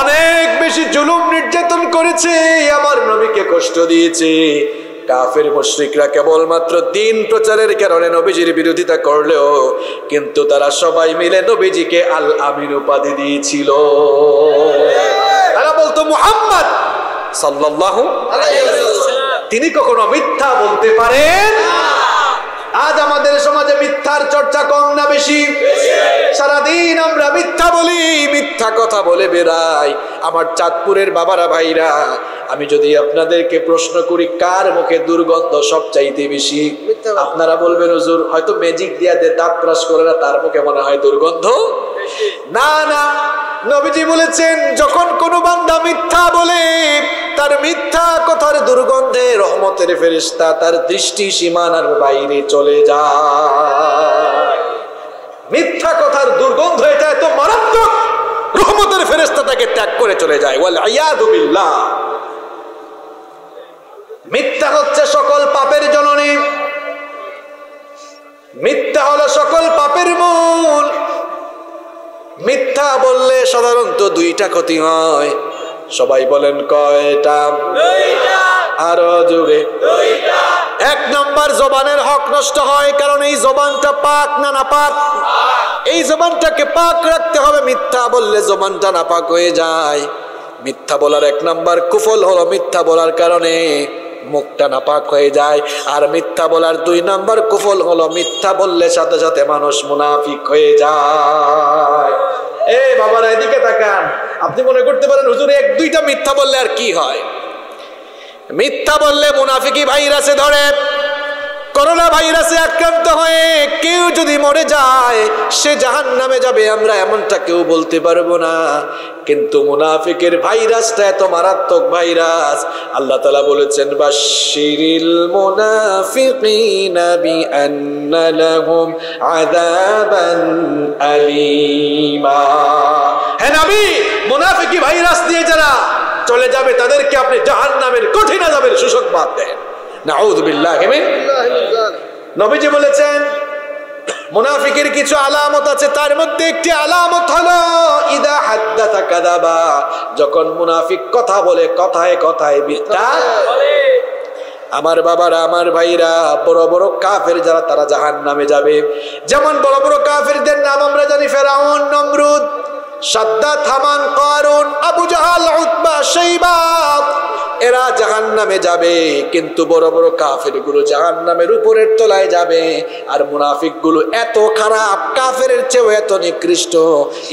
A: অনেক বেশি জুলুম নির্যাতন করেছে, আমার নবীকে কষ্ট দিয়েছে। কাফের মুশ্রিকরা কেবলমাত্র দিন প্রচারের কারণে নবীজির বিরোধিতা করলেও কিন্তু তারা সবাই মিলে নবীজিকে আল আমিন উপাধি দিয়েছিল। তারা বলতো, মুহাম্মদ সাল্লাল্লাহু তিনি কখনো মিথ্যা বলতে পারেন? আজ আমাদের সমাজে মিথ্যার চর্চা কম না বেশি? সারাদিন আমরা মিথ্যা বলি মিথ্যা কথা বলে বেড়াই। আমার চাঁদপুরের বাবারা ভাইরা আমি যদি আপনাদেরকে প্রশ্ন করি কার মুখে দুর্গন্ধ সব চাইতে বেশি আপনারা বলবেন হুজুর হয়তো ম্যাজিক দিয়া দিয়ে দাঁত ব্রাশ করে না তার মুখে মনে হয় দুর্গন্ধ? না না। নবীজি বলেছেন, যখন কোনো বান্দা মিথ্যা বলে, তার মিথ্যা কথার দুর্গন্ধে রহমতের ফেরিস্তা তার দৃষ্টি সীমানার বাইরে চলে যায়। মিথ্যা কথার দুর্গন্ধ এটা এত মারাত্মক, রহমতের ফেরেস্তা তাকে ত্যাগ করে চলে যায়। ওয়াল আয়াদু বিল্লাহ। মিথ্যা হচ্ছে সকল পাপের জননী। মিথ্যা হলো সকল পাপের মূল। মিথ্যা বললে সাধারণত দুইটা ক্ষতি হয়। সবাই বলেন কয়টা? আরও জুড়ে এক নম্বর জবানের হক নষ্ট হয় কারণ এই জবানটা পাক না না পাক এই জবানটাকে পাক রাখতে হবে মিথ্যা বললে জবানটা না পাক হয়ে যায়। মিথ্যা বলার এক নাম্বার কুফল হলো মিথ্যা বলার কারণে মুখটা নাপাক হয়ে যায়। আর মিথ্যা বলার দুই নাম্বার কুফল হলো, মিথ্যা বললে সাথে সাথে মানুষ মুনাফিক হয়ে যায়। এ বাবারা, এদিকে তাকান। আপনি মনে করতে পারেন, হুজুর, এক দুইটা মিথ্যা বললে আর কি হয়? মিথ্যা বললে মুনাফিকি ভাইরাসে ধরে। করোনা ভাইরাসে আক্রান্ত হয়ে কেউ যদি মরে যায়, সে জাহান নামে যাবে, আমরা এমনটা কেউ বলতে পারব না। কিন্তু মুনাফিকের ভাইরাসটা এত মারাত্মক ভাইরাস, আল্লাহ তালা বলেছেন বাশিরিল মুনাফিকিনা বিআন্না নবী, মুনাফিকি ভাইরাস দিয়ে যারা চলে যাবে, তাদেরকে আপনি জাহান্নামের কঠিন আযাবের সুসংবাদ দেন। নবীজি বলেছেন মুনাফিকের কিছু আলামত আছে তার মধ্যে একটি আলামত হলো ইদা হাদ্দাতা কাদাবা যখন মুনাফিক কথা বলে কথায় কথায় মিথ্যা আমার বাবারা আমার ভাইরা বড় বড় কাফের যারা তারা জাহান নামে যাবে। যেমন বড় বড় কাফেরদের নাম আমরা জানি Firaun Namrud. Shaddad Haman Qarun, Abu Jahl, Utba Shaiba এরা জাহান নামে যাবে, কিন্তু বড় বড় কাফেরগুলো জাহান নামের উপরের তলায় যাবে। আর মুনাফিকগুলো এত খারাপ কাফের চেয়েও এত নিকৃষ্ট।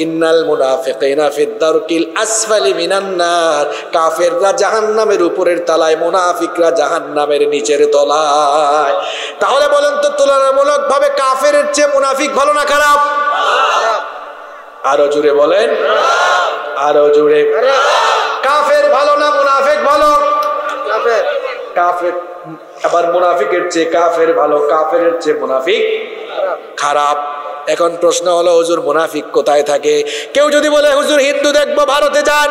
A: ইন্নাল মুনাফিকিনা ফিদ্দারকিল আসফালি মিনান্নার কাফেররা জাহান নামের উপরের তলায়, মুনাফিকরা জাহান নামের নিচের তলায়। তাহলে বলেন তো তুলনামূলক ভাবে কাফের চেয়ে মুনাফিক ভালো না খারাপ? আরও জুড়ে বলেন। আরও জুড়ে কাফের ভালো না মুনাফেক ভালো? কাফের। কাফের আবার মুনাফিকের চেয়ে কাফের ভালো কাফের চেয়ে মুনাফিক খারাপ। এখন প্রশ্ন হলো হুজুর মুনাফিক কোথায় থাকে? কেউ যদি বলে হুজুর হিন্দু দেখব ভারতে যান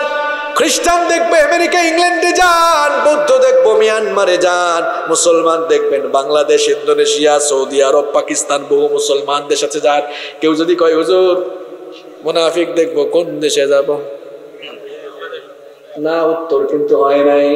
A: খ্রিস্টান দেখবে আমেরিকা ইংল্যান্ডে যান বৌদ্ধ দেখব মিয়ানমারে যান মুসলমান দেখবেন Bangladesh Indonesia Saudi Arab Pakistan বহু মুসলমান দেশ আছে যান কেউ যদি কয় হুজুর মুনাফিক দেখব কোন দেশে যাব? না উত্তর কিন্তু হয় নাই।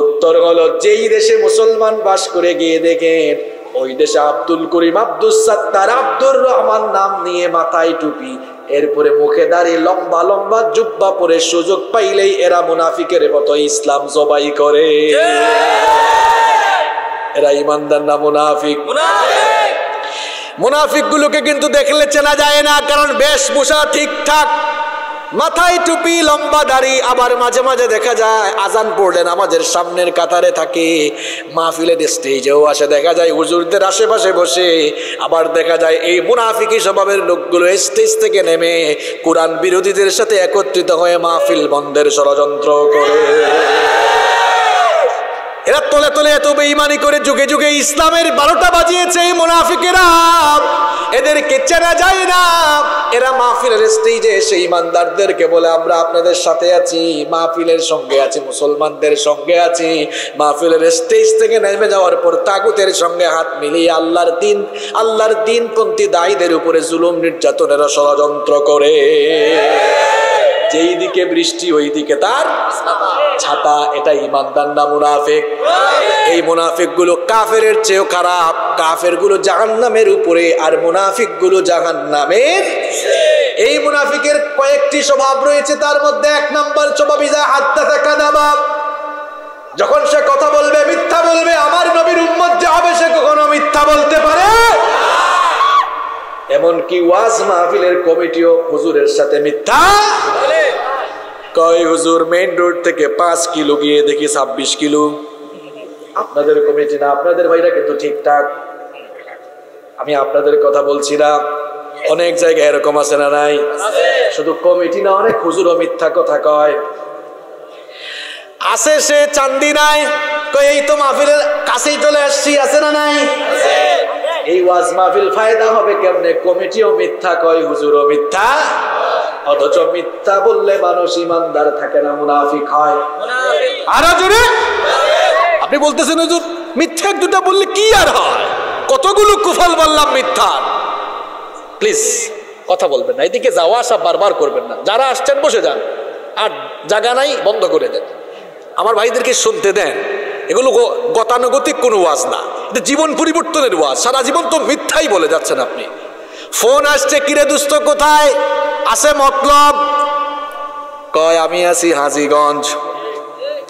A: উত্তর হলো যেই দেশে মুসলমান বাস করে গিয়ে দেখেন ওই দেশে আব্দুল করিম আব্দুল সাত্তার আব্দুর রহমান নাম নিয়ে মাথায় টুপি। এরপরে মুখে দাঁড়িয়ে লম্বা লম্বা জুব্বা পরে সুযোগ পাইলেই এরা মুনাফিকের মতো ইসলাম জবাই করে। এরা ইমানদার না মুনাফিক? মুনাফিক! গুলোকে কিন্তু দেখলে চেনা যায় না, কারণ বেশভূষা ঠিকঠাক। মাথায় টুপি, লম্বা দাড়ি, আবার মাঝে মাঝে দেখা যায় আজান পড়লেন আমাদের সামনের কাতারে থাকে। মাহফিলের স্টেজেও আসে, দেখা যায় হুজুরদের আশেপাশে বসে। আবার দেখা যায় এই মুনাফিকি স্বভাবের লোকগুলো স্টেজ থেকে নেমে কোরআন বিরোধীদের সাথে একত্রিত হয়ে মাহফিল বন্ধের ষড়যন্ত্র করে। তলে তলে এত বেইমানি করে যুগে যুগে ইসলামের বারোটা বাজিয়েছে এই মুনাফিকেরা। এদেরকে চেনা যায় না। এরা মাহফিলের স্টেজে এসে ইমানদারদেরকে বলে, আমরা আপনাদের সাথে আছি, মাহফিলের সঙ্গে আছি, মুসলমানদের সঙ্গে আছি। মাহফিলের স্টেজ থেকে নেমে যাওয়ার পর তাগুতের সঙ্গে হাত মিলিয়ে আল্লাহর দিন, আল্লাহর দিনপন্থী দায়ীদের উপরে জুলুম নির্যাতনের ষড়যন্ত্র করে। যেই দিকে বৃষ্টি ওই দিকে তার ছাতা এটা ইমানদার না মুনাফিক? এই মুনাফিকগুলো কাফের চেয়েও খারাপ। কাফেরগুলো জাহান নামের উপরে আর মুনাফিকগুলো জাহান নামের এই মুনাফিকের কয়েকটি স্বভাব রয়েছে, তার মধ্যে এক নম্বর স্বভাব ইজা হাত্তা থাকা দাবাব যখন সে কথা বলবে, মিথ্যা বলবে, আমার নবীর উম্মত যে হবে, সে কখনো মিথ্যা বলতে পারে এমনকি ওয়াজ মাহফিলের কমিটিও হুজুরের সাথে মিথ্যা কয়, হুজুর মেইন রোড থেকে পাঁচ কিলো গিয়ে দেখি ছাব্বিশ কিলো। আপনাদের কমিটি না, আপনাদের ভাইরা কিন্তু ঠিকঠাক আমি আপনাদের কথা বলছি না। অনেক জায়গায় এরকম আছে না নাই? শুধু কমিটি না, অনেক হুজুরও মিথ্যা কথা কয়। আসে সে, চান্দি নাই? এই তো মাহফিলের কাছেই চলে আসছি, আছে না নাই? এই ওয়াজ মাহফিল ফায়দা হবে কেমনে? কমিটিও মিথ্যা কয়, হুজুরও মিথ্যা। অথচ মিথ্যা বললে মানুষ ইমানদার থাকে না, মুনাফিক হয়। আরও জোরে। আপনি বলতেছেন হুজুর মিথ্যা এক দুটা বললে কি আর হয়? কতগুলো কুফল বললাম মিথ্যা? প্লিজ, কথা বলবেন না। এদিকে যাওয়া আসা বারবার করবেন না। যারা আসছেন, বসে যান। আর জায়গা নাই, বন্ধ করে দেন। আমার ভাইদেরকে শুনতে দেন। এগুলো গতানুগতিক কোনো ওয়াজ না। এটা জীবন পরিবর্তনের ওয়াজ। সারা জীবন তো মিথ্যাই বলে যাচ্ছেন আপনি। ফোন আসছে, কিরে দুস্থ কোথায়? আছে মতলব। কয়, আমি আছি হাজিগঞ্জ।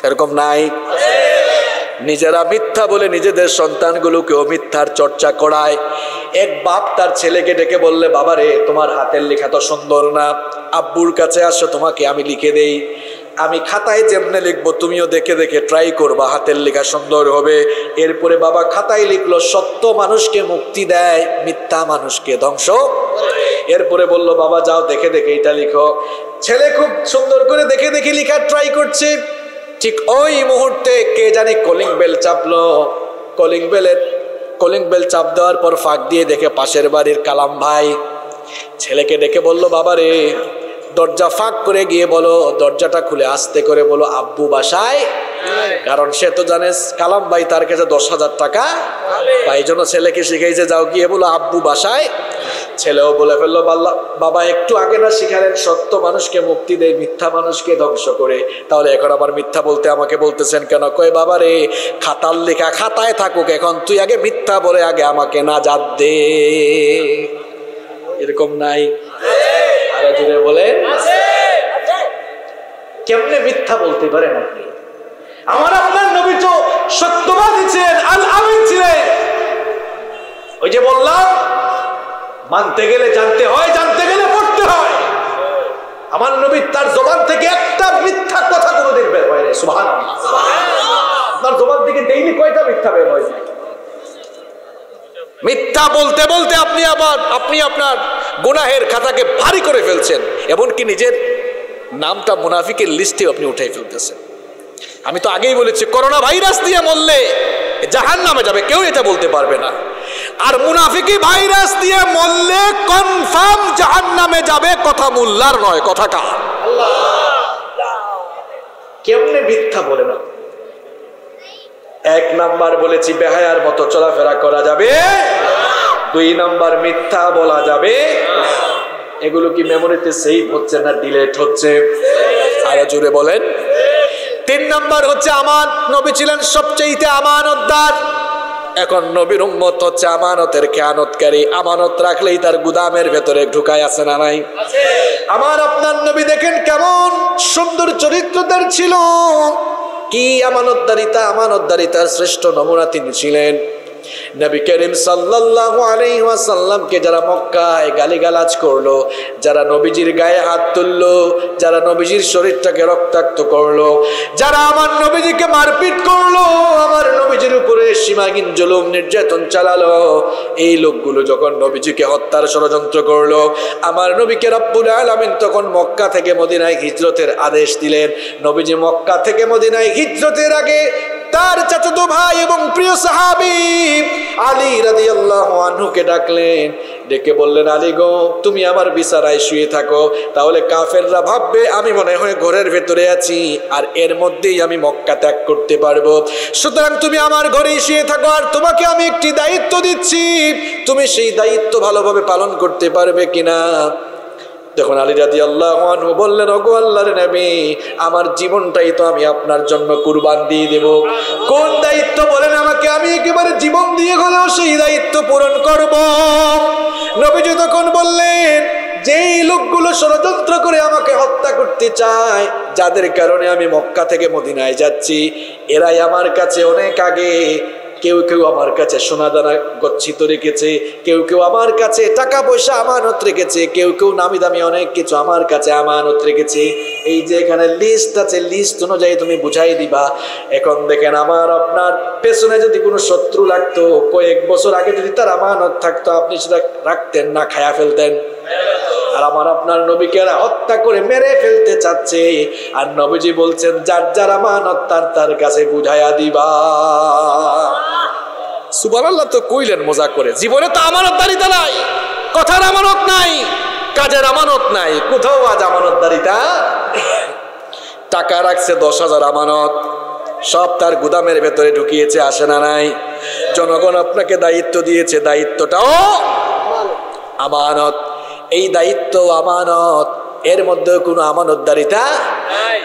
A: এরকম নাই? নিজেরা মিথ্যা বলে নিজেদের সন্তানগুলোকেও মিথ্যার চর্চা করায়। এক বাপ তার ছেলেকে ডেকে বললে, বাবারে, তোমার হাতের লেখা তো সুন্দর না। আব্বুর কাছে আসো, তোমাকে আমি লিখে দেই। আমি খাতায় যেমনে লিখব, তুমিও দেখে দেখে ট্রাই করবা, হাতের লেখা সুন্দর হবে। এরপরে বাবা খাতায় লিখলো, সত্য মানুষকে মুক্তি দেয়, মিথ্যা মানুষকে ধ্বংস এরপরে বলল, বাবা, যাও দেখে দেখে এটা লিখো। ছেলে খুব সুন্দর করে দেখে দেখে লেখার ট্রাই করছে। ঠিক ওই মুহূর্তে কে জানি কলিং বেল চাপলো। কলিং বেলের, কলিং বেল চাপ দেওয়ার পর ফাঁক দিয়ে দেখে পাশের বাড়ির কালাম ভাই ছেলেকে ডেকে বলল, বাবারে দরজা ফাঁক করে গিয়ে বলো, দরজাটা খুলে আস্তে করে বলো, আব্বু বাসায়? কারণ সে তো জানে কালাম ভাই তার কাছে দশ হাজার টাকা। তাই জন্য ছেলেকে শিখাইছে, যাও গিয়ে বলো, আব্বু বাসায়? ছেলেও বলে ফেলল বাবা একটু আগে না শিখালেন, সত্য মানুষকে মুক্তি দেয়, মিথ্যা মানুষকে ধ্বংস করে। তাহলে এখন আবার মিথ্যা বলতে আমাকে বলতেছেন কেন? কয়, বাবা রে, খাতার লেখা খাতায় থাকুক, এখন তুই আগে মিথ্যা বলে আগে আমাকে না যাত দে। এরকম নাই। আরও জুড়ে বলে কেমনে মিথ্যা বলতে পারেন আপনি? আমার আপনার নবী তো সত্যবাদী ছিলেন আল আমিন ছিলেন। ওই যে বললাম মানতে গেলে জানতে হয় জানতে গেলে পড়তে হয়। আমার নবী তার জবান থেকে একটা মিথ্যা কথা কোনোদিন বের হয় না সুভান আপনার জবান থেকে ডেইলি কয়টা মিথ্যা বের হয় মিথ্যা বলতে বলতে আপনি আবার, আপনি আপনার গুনাহের খাতাকে ভারী করে ফেলছেন, এমনকি নিজের নামটা মুনাফিকের লিস্টে আপনি উঠাই ফেলতেছেন। আমি তো আগেই বলেছি করোনা ভাইরাস দিয়ে মরলে জাহান নামে যাবে, কেউ এটা বলতে পারবে না। আর মুনাফিকি ভাইরাস দিয়ে মরলে কনফার্ম জাহান নামে যাবে, কথা মোল্লার নয়, কথা কেমনে মিথ্যা বলে না? এক নাম্বার বলেছি বেহায়ার মতো চলাফেরা করা যাবে। দুই নাম্বার মিথ্যা বলা যাবে। এগুলো কি মেমোরিতে সেভ হচ্ছে না ডিলেট হচ্ছে? আরও জুড়ে বলেন। তিন নাম্বার হচ্ছে আমার নবী ছিলেন সবচেয়ে আমানতদার। এখন নবীর উম্মত হচ্ছে আমানতের খেয়ানতকারী। আমানত রাখলেই তার গুদামের ভেতরে ঢুকায় আছে না নাই? আমার আপনার নবী দেখেন কেমন সুন্দর চরিত্রদার ছিল। কি আমানতদারিতা? আমানতদারিতার শ্রেষ্ঠ নমুনা তিনি ছিলেন। নবী করিম সাল্লাল্লাহু আলাইহি ওয়াসাল্লামকে যারা মক্কায় গালিগালাজ করল, যারা নবীজির গায়ে হাত তুললো, যারা নবীজির শরীরটাকে রক্তাক্ত করল, যারা আমার নবীজিকে মারপিট করল, আমার নবীজির উপরে সীমাহীন জুলুম নির্যাতন চালালো, এই লোকগুলো যখন নবীজিকে হত্যার ষড়যন্ত্র করল, আমার নবীকে রব্বুল আলামিন তখন মক্কা থেকে মদিনায় হিজরতের আদেশ দিলেন। নবীজি মক্কা থেকে মদিনায় হিজরতের আগে তার চাচাতো ভাই এবং প্রিয় সাহাবি আলী রাদিয়াল্লাহু আনহুকে ডাকলেন। ডেকে বললেন, আলী গো, তুমি আমার বিছানায় শুয়ে থাকো, তাহলে কাফেররা ভাববে আমি মনে হয় ঘরের ভেতরে আছি, আর এর মধ্যেই আমি মক্কা ত্যাগ করতে পারব। সুতরাং তুমি আমার ঘরেই শুয়ে থাকো, আর তোমাকে আমি একটি দায়িত্ব দিচ্ছি। তুমি সেই দায়িত্ব ভালোভাবে পালন করতে পারবে কিনা? তখন আলী রাজি আল্লাহ বললেন, ওগো আল্লাহর নবী, আমার জীবনটাই তো আমি আপনার জন্য কুরবান দিয়ে দেব। কোন দায়িত্ব বলেন আমাকে, আমি একেবারে জীবন দিয়ে হলেও সেই দায়িত্ব পূরণ করব। নবীজি তখন বললেন, যেই লোকগুলো ষড়যন্ত্র করে আমাকে হত্যা করতে চায়, যাদের কারণে আমি মক্কা থেকে মদিনায় যাচ্ছি, এরাই আমার কাছে অনেক আগে কেউ কেউ আমার কাছে সোনা দানা গচ্ছিত রেখেছে, কেউ কেউ আমার কাছে টাকা পয়সা আমানত রেখেছে, কেউ কেউ নামি দামি অনেক কিছু আমার কাছে আমানত রেখেছে। এই যে এখানে লিস্ট আছে লিস্ট অনুযায়ী তুমি বুঝাই দিবা। এখন দেখেন আমার, আপনার পেছনে যদি কোনো শত্রু লাগতো, কয়েক বছর আগে যদি তার আমানত থাকতো, আপনি সেটা রাখতেন না, খায়া ফেলতেন। আর আমার আপনার নবীকে হত্যা করে মেরে ফেলতে চাচ্ছে। আর নবীজি বলছেন, যার যার আমানত, তার তার কাছে বুঝাইয়া দিবা। সুবান আল্লাহ তো কইলেন মজা করে, জীবনে তো আমানত দারিতা নাই, কথার আমানত নাই, কাজের আমানত নাই, কোথাও আজ আমানত দারিতা টাকা রাখছে দশ হাজার আমানত, সব তার গুদামের ভেতরে ঢুকিয়েছে, আসে না নাই। জনগণ আপনাকে দায়িত্ব দিয়েছে, দায়িত্বটাও আমানত। এই দায়িত্ব আমানত। এর মধ্যে কোনো আমানতদারিতা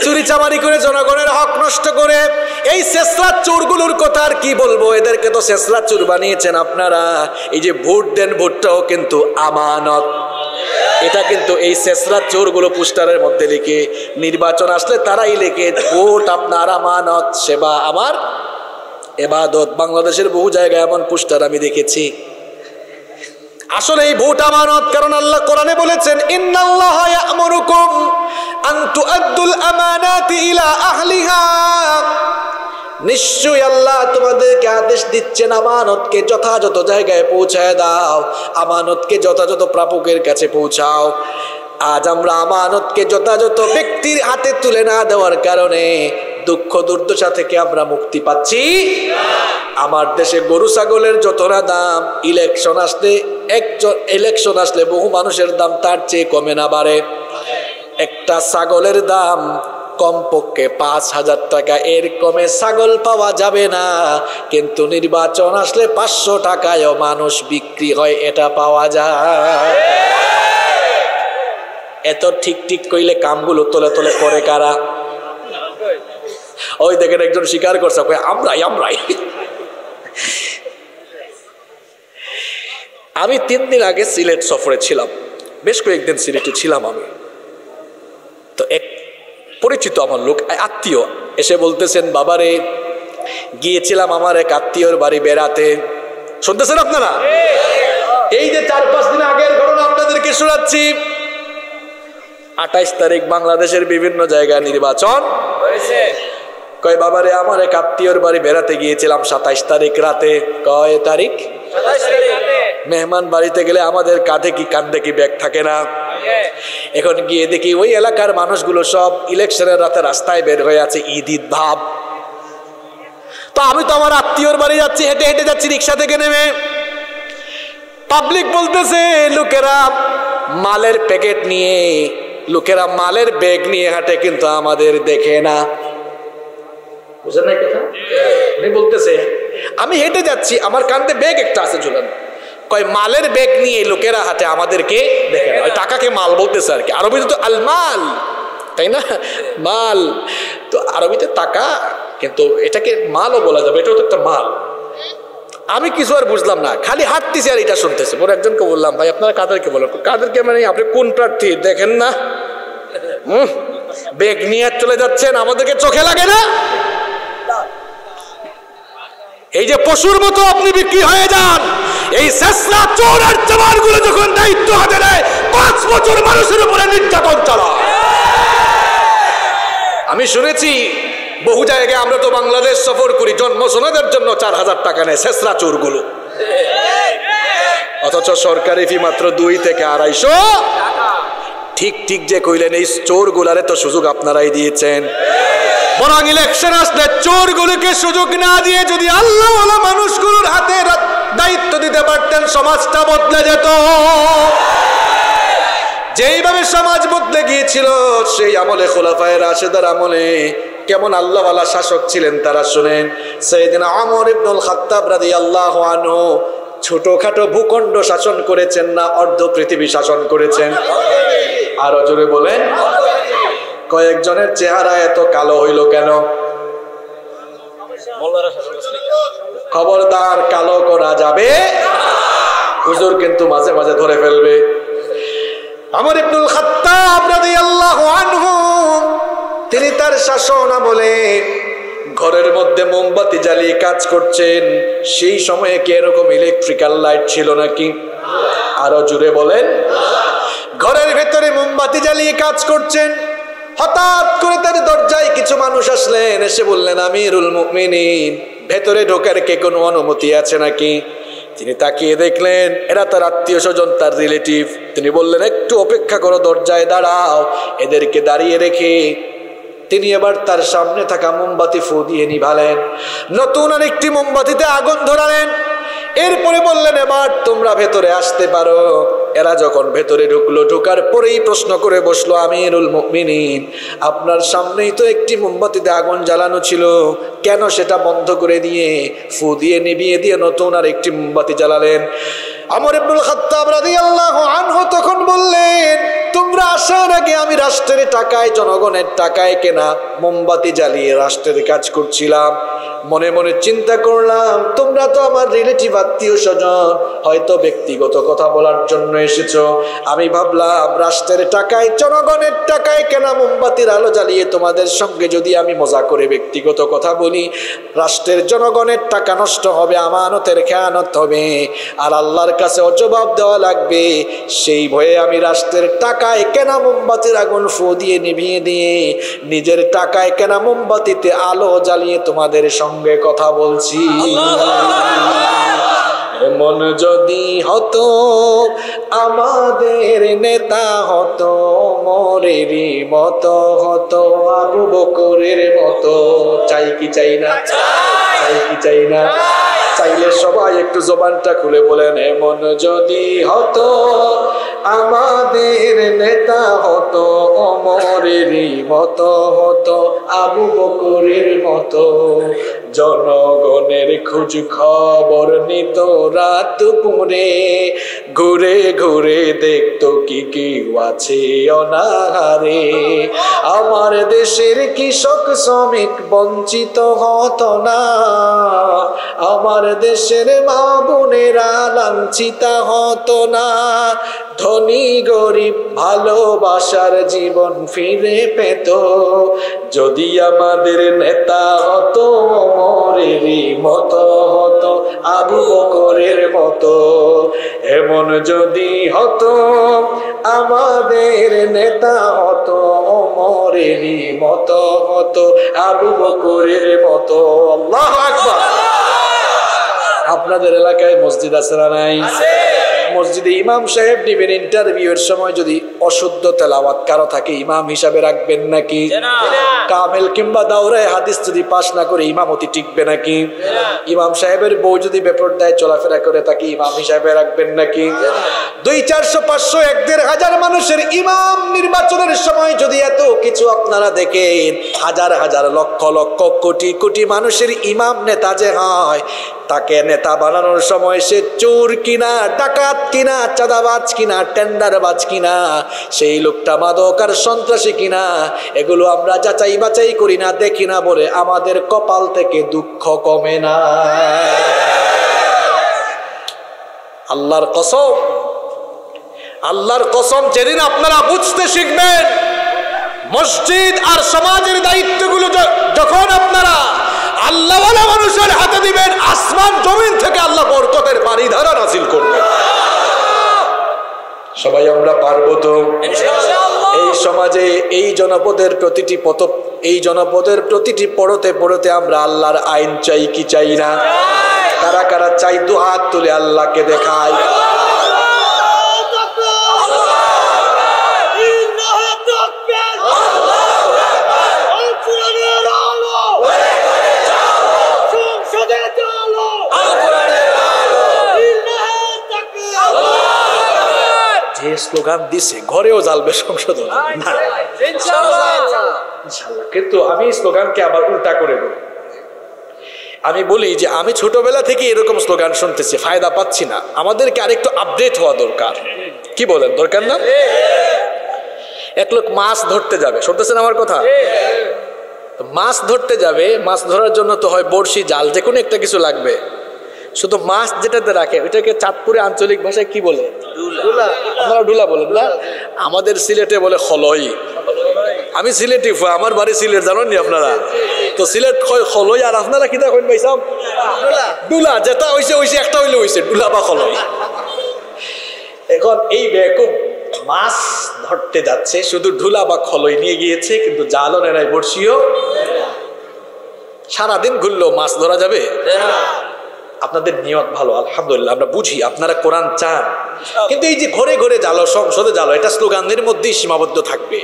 A: চুরি চামারি করে জনগণের হক নষ্ট করে এই শেষরা চোরগুলোর কথা আর কি বলব? এদেরকে তো শেষরা চোর বানিয়েছেন আপনারা। এই যে ভোট দেন ভোটটাও কিন্তু আমানত। এটা কিন্তু এই শেষরা চোরগুলো পোস্টারের মধ্যে লিখে নির্বাচন আসলে তারাই লেখে ভোট আপনার আমানত সেবা আমার এবাদত। বাংলাদেশের বহু জায়গায় এমন পোস্টার আমি দেখেছি। আসলে এই ভোট আমানত, কারণ আল্লাহ কোরআনে বলেছেন, ইন্নাল্লাহ ইয়ামুরুকুম আন তুআদ্দুল আমানাতি ইলা আহলিহা। নিশ্চয়ই আল্লাহ তোমাদেরকে আদেশ দিচ্ছেন, আমানতকে যথাযথ জায়গায় পৌঁছায় দাও, আমানতকে যথাযথ প্রাপকের কাছে পৌঁছাও। আজ আমরা আমানতকে যথাযথ ব্যক্তির হাতে তুলে না দেওয়ার কারণে দুঃখ দুর্দশা থেকে আমরা মুক্তি পাচ্ছি। আমার দেশে গরু ছাগলের যত না দাম ইলেকশন আসলে একজন ইলেকশন আসলে বহু মানুষের দাম তার চেয়ে কমে না, বাড়ে। একটা ছাগলের দাম কমপক্ষে পাঁচ হাজার টাকা। এর কমে ছাগল পাওয়া যাবে না। কিন্তু নির্বাচন আসলে পাঁচশো টাকায়ও মানুষ বিক্রি হয়, এটা পাওয়া যায়। এত ঠিক ঠিক কইলে কামগুলো তোলে তোলে করে কারা? ওই দেখেন একজন স্বীকার করছে আমরাই আমরাই। আমি তিন দিন আগে সিলেট সফরে ছিলাম। বেশ কয়েকদিন সিলেটে ছিলাম আমি। তো এক পরিচিত আমার লোক, আত্মীয়, এসে বলতেছেন, বাবারে, গিয়েছিলাম আমার এক আত্মীয়র বাড়ি বেড়াতে। শুনতেছেন আপনারা? এই যে চার পাঁচ দিন আগের ঘটনা আপনাদেরকে শোনাচ্ছি। আঠাইশ তারিখ বাংলাদেশের বিভিন্ন জায়গায় নির্বাচন। হয়েছে। কয় বাবারে আমার এক আত্মীয়র বাড়ি বেড়াতে গিয়েছিলাম সাতাইশ তারিখ রাতে। কয় তারিখ? মেহমান বাড়িতে গেলে আমাদের কাঁধে কি কান্দে কি ব্যাগ থাকে না। এখন গিয়ে দেখি ওই এলাকার মানুষগুলো সব ইলেকশনের রাতে রাস্তায় বের হয়ে আছে ঈদ ঈদ ভাব। তো আমি তো আমার আত্মীয়র বাড়ি যাচ্ছি হেঁটে হেঁটে যাচ্ছি রিক্সা থেকে নেমে। পাবলিক বলতেছে লোকেরা মালের প্যাকেট নিয়ে লোকেরা মালের ব্যাগ নিয়ে হাঁটে কিন্তু আমাদের দেখে না। বুঝেন নাই কথা? উনি বলতেছে, আমি হেঁটে যাচ্ছি, আমার কান্দে ব্যাগ একটা আছে ঝুলানো কয়, মালের ব্যাগ নিয়ে লোকেরা হাতে আমাদেরকে দেখে ওই টাকাকে মাল বলতেছে আর কি। আরবিতে তো আলমাল, তাই না? মাল। তো আরবিতে টাকা, কিন্তু এটাকে মালও বলা যাবে, এটাও তো একটা মাল। আমি কিছু আর বুঝলাম না, খালি হাঁটতেছি আর এটা শুনতেছে। পরে একজনকে বললাম, ভাই, আপনারা কাদেরকে বলেন? কাদেরকে মানে আপনি কোন প্রার্থী? দেখেন না। হুম? বেগ নিয়ে চলে যাচ্ছেন, আমাদেরকে চোখে লাগে না? এই যে পশুর মতো আপনি বিক্রি হয়ে যান, এই শেষরা চোর আর জওয়ারগুলো যখন দায়িত্ব হাতে নেয়, পাঁচ বছর মানুষের উপরে নির্যাতন চালায়। আমি শুনেছি, বহু জায়গায় আমরা তো বাংলাদেশ সফর করি জন্ম সোনাদের জন্য চার হাজার টাকা নেয় শেষরা চোরগুলো। অথচ সরকারি ফি মাত্র দুই থেকে আড়াইশো। ঠিক ঠিক যে কইলেন, এই চোর গুলারে তো সুযোগ আপনারাই দিয়েছেন। বরং ইলেকশন আসলে চোর গুলোকে সুযোগ না দিয়ে যদি আল্লাহ মানুষগুলোর হাতে দায়িত্ব দিতে পারতেন, সমাজটা বদলে যেত। যেইভাবে সমাজ বদলে গিয়েছিল, সেই আমলে খোলাফায় রাশেদার আমলে কেমন আল্লাহওয়ালা শাসক ছিলেন তারা শুনেন। সেইদিন আমর ইবনুল খাত্তাব রাদিয়াল্লাহু আনহু ছোটখাটো ভূখণ্ড শাসন করেছেন না অর্ধ পৃথিবী শাসন করেছেন। আরও জোরে বলেন। কয়েকজনের চেহারা এত কালো হইল কেন? খবরদার কালো করা যাবে। হুজুর কিন্তু মাঝে মাঝে ধরে ফেলবে। আমার ইবনুল খাত্তাব রাদিয়াল্লাহু আনহু তিনি তার শাসন আমলে ঘরের মধ্যে মোমবাতি জ্বালিয়ে কাজ করছেন। সেই সময়ে কি এরকম ইলেকট্রিক্যাল লাইট ছিল নাকি? আরও জুড়ে বলেন। ঘরের ভেতরে মোমবাতি জ্বালিয়ে কাজ করছেন। হঠাৎ করে তার দরজায় কিছু মানুষ আসলেন। এসে বললেন, আমিরুল মুমিনিন, ভেতরে ঢোকার কে কোনো অনুমতি আছে নাকি? তিনি তাকিয়ে দেখলেন, এরা তার আত্মীয় স্বজন, তার রিলেটিভ তিনি বললেন, একটু অপেক্ষা করো, দরজায় দাঁড়াও। এদেরকে দাঁড়িয়ে রেখে তিনি এবার তার সামনে থাকা মোমবাতি ফু দিয়ে নিভালেন। নতুন আরেকটি মোমবাতিতে আগুন ধরালেন। এরপরে বললেন, এবার তোমরা ভেতরে আসতে পারো। এরা যখন ভেতরে ঢুকলো, ঢুকার পরেই প্রশ্ন করে বসল, আমিরুল মুমিনিন, আপনার সামনেই তো একটি মোমবাতিতে আগুন জ্বালানো ছিল। কেন সেটা বন্ধ করে দিয়ে ফু দিয়ে নিভিয়ে দিয়ে নতুন আর একটি মোমবাতি জ্বালালেন? আমর ইবনুল খাত্তাব রাদিয়াল্লাহু আনহু তখন বললেন, তোমরা আসার আগে আমি রাষ্ট্রের টাকায়, জনগণের টাকায় কেনা মোমবাতি জ্বালিয়ে রাষ্ট্রের কাজ করছিলাম। মনে মনে চিন্তা করলাম, তোমরা তো আমার রিলেটিভ, আত্মীয় স্বজন, হয়তো ব্যক্তিগত কথা বলার জন্য এসেছ। আমি ভাবলাম, রাষ্ট্রের টাকায়, জনগণের টাকায় কেনা মোমবাতির আলো জ্বালিয়ে তোমাদের সঙ্গে যদি আমি মজা করে ব্যক্তিগত কথা বলি, রাষ্ট্রের জনগণের টাকা নষ্ট হবে, আমানতের খেয়ানত হবে। আর আল্লাহর কাছে অজবাব দেওয়া লাগবে। সেই ভয়ে আমি রাষ্ট্রের টাকায় কেনা মোমবাতির আগুন ফু দিয়ে নিভিয়ে দিয়ে নিজের টাকায় কেনা মোমবাতিতে আলো জ্বালিয়ে তোমাদের সঙ্গে কথা বলছি। এমন যদি হতো, আমাদের নেতা হতো, মরেরই মতো হতো, আবু বকরের মতো। চাই কি চাই না? চাই কি চাই না? চাইলে সবাই একটু জবানটা খুলে বলেন এমন যদি হতো, আমাদের নেতা হতো, অমরেরই মত হতো, আবু বকরের মতো জনগণের খোঁজ খবর নিত রাত পুরে। ঘুরে ঘুরে দেখতো কি কি আছে অনাহারে। আমার দেশের কৃষক শ্রমিক বঞ্চিত হত না। আমার দেশের মা বোনেরা লাঞ্ছিতা হতো না। ধনী, গরিব, ভালোবাসার জীবন ফিরে পেত। যদি আমাদের নেতা হতো মরেরই মতো হতো, আবু বকরের মতো। এমন যদি হতো, আমাদের নেতা হতো মরেরই মতো হতো, আবু বকরের মতো। আল্লাহ আপনাদের এলাকায় মসজিদ আছে না নাই? মসজিদে ইমাম সাহেব নিবেন ইন্টারভিউ এর সময় যদি অশুদ্ধ তেলাওয়াত কারও থাকে ইমাম হিসাবে রাখবেন নাকি? কামেল কিংবা দাওরায় হাদিস যদি পাশ না করে ইমামতি টিকবে নাকি? ইমাম সাহেবের বউ যদি বেপরদায় চলাফেরা করে তাকে ইমাম হিসাবে রাখবেন নাকি? দুই চারশো পাঁচশো এক দেড় হাজার মানুষের ইমাম নির্বাচনের সময় যদি এত কিছু আপনারা দেখেন হাজার হাজার লক্ষ লক্ষ কোটি কোটি মানুষের ইমাম নেতা যে হয় তাকে নেতা বানানোর সময় সে চোর কিনা, ডাকাত কিনা, চাঁদাবাজ কিনা, টেন্ডারবাজ কিনা, সেই লোকটা মাদক আর সন্ত্রাসী কিনা, এগুলো আমরা যাচাই বাছাই করি না, দেখি না বলে আমাদের কপাল থেকে দুঃখ কমে না। আল্লাহর কসম আল্লাহর কসম যেদিন আপনারা বুঝতে শিখবেন, মসজিদ আর সমাজের দায়িত্বগুলো যখন আপনারা আল্লাহওয়ালা মানুষের হাতে দিবেন আসমান জমিন থেকে আল্লাহ বরকতের পানি ধারা নাসিল করবে। সবাই আমরা পারব তো? এই সমাজে এই জনপদের প্রতিটি পত এই জনপদের প্রতিটি পড়তে পড়তে আমরা আল্লাহর আইন চাই কি চাই না? কারা কারা চাই দু হাত তুলে আল্লাহকে দেখায় যে স্লোগান দিছে, ঘরেও জ্বালবে সংশোধন। কিন্তু আমি স্লোগানকে আবার উল্টা করে বলি। আমি বলি যে, আমি ছোটবেলা থেকে এরকম স্লোগান শুনতেছি, ফায়দা পাচ্ছি না। আমাদেরকে আরেকটু আপডেট হওয়া দরকার। কি বলেন, দরকার না? এক লোক মাছ ধরতে যাবে। শুনতেছেন আমার কথা? মাছ ধরতে যাবে, মাছ ধরার জন্য তো হয় বড়শি, জাল যে কোনো একটা কিছু লাগবে। শুধু মাছ যেটাতে রাখে ওইটাকে চাঁদপুরে আঞ্চলিক ভাষায় কি বলে? আপনারা ডুলা বলেন না আমাদের সিলেটে বলে খলই আমি সিলেটি আমার বাড়ি সিলেট জানেন নি আপনারা? তো সিলেট খলই আর আপনারা কি দেখেন পাইছাম ডুলা। যেটা হইছে হইছে একটা হইলে হইছে ডুলা বা খলই এখন এই বেকুব মাছ ধরতে যাচ্ছে শুধু ঢুলা বা খলই নিয়ে গিয়েছে কিন্তু জালও নেয় বড়শিও। সারাদিন ঘুরলো মাছ ধরা যাবে? আপনাদের নিয়ত ভালো, আলহামদুলিল্লাহ, আমরা বুঝি, আপনারা কোরআন চান। কিন্তু এই যে ঘরে ঘরে জালো সংসদে জালো এটা স্লোগানের মধ্যেই সীমাবদ্ধ থাকবে।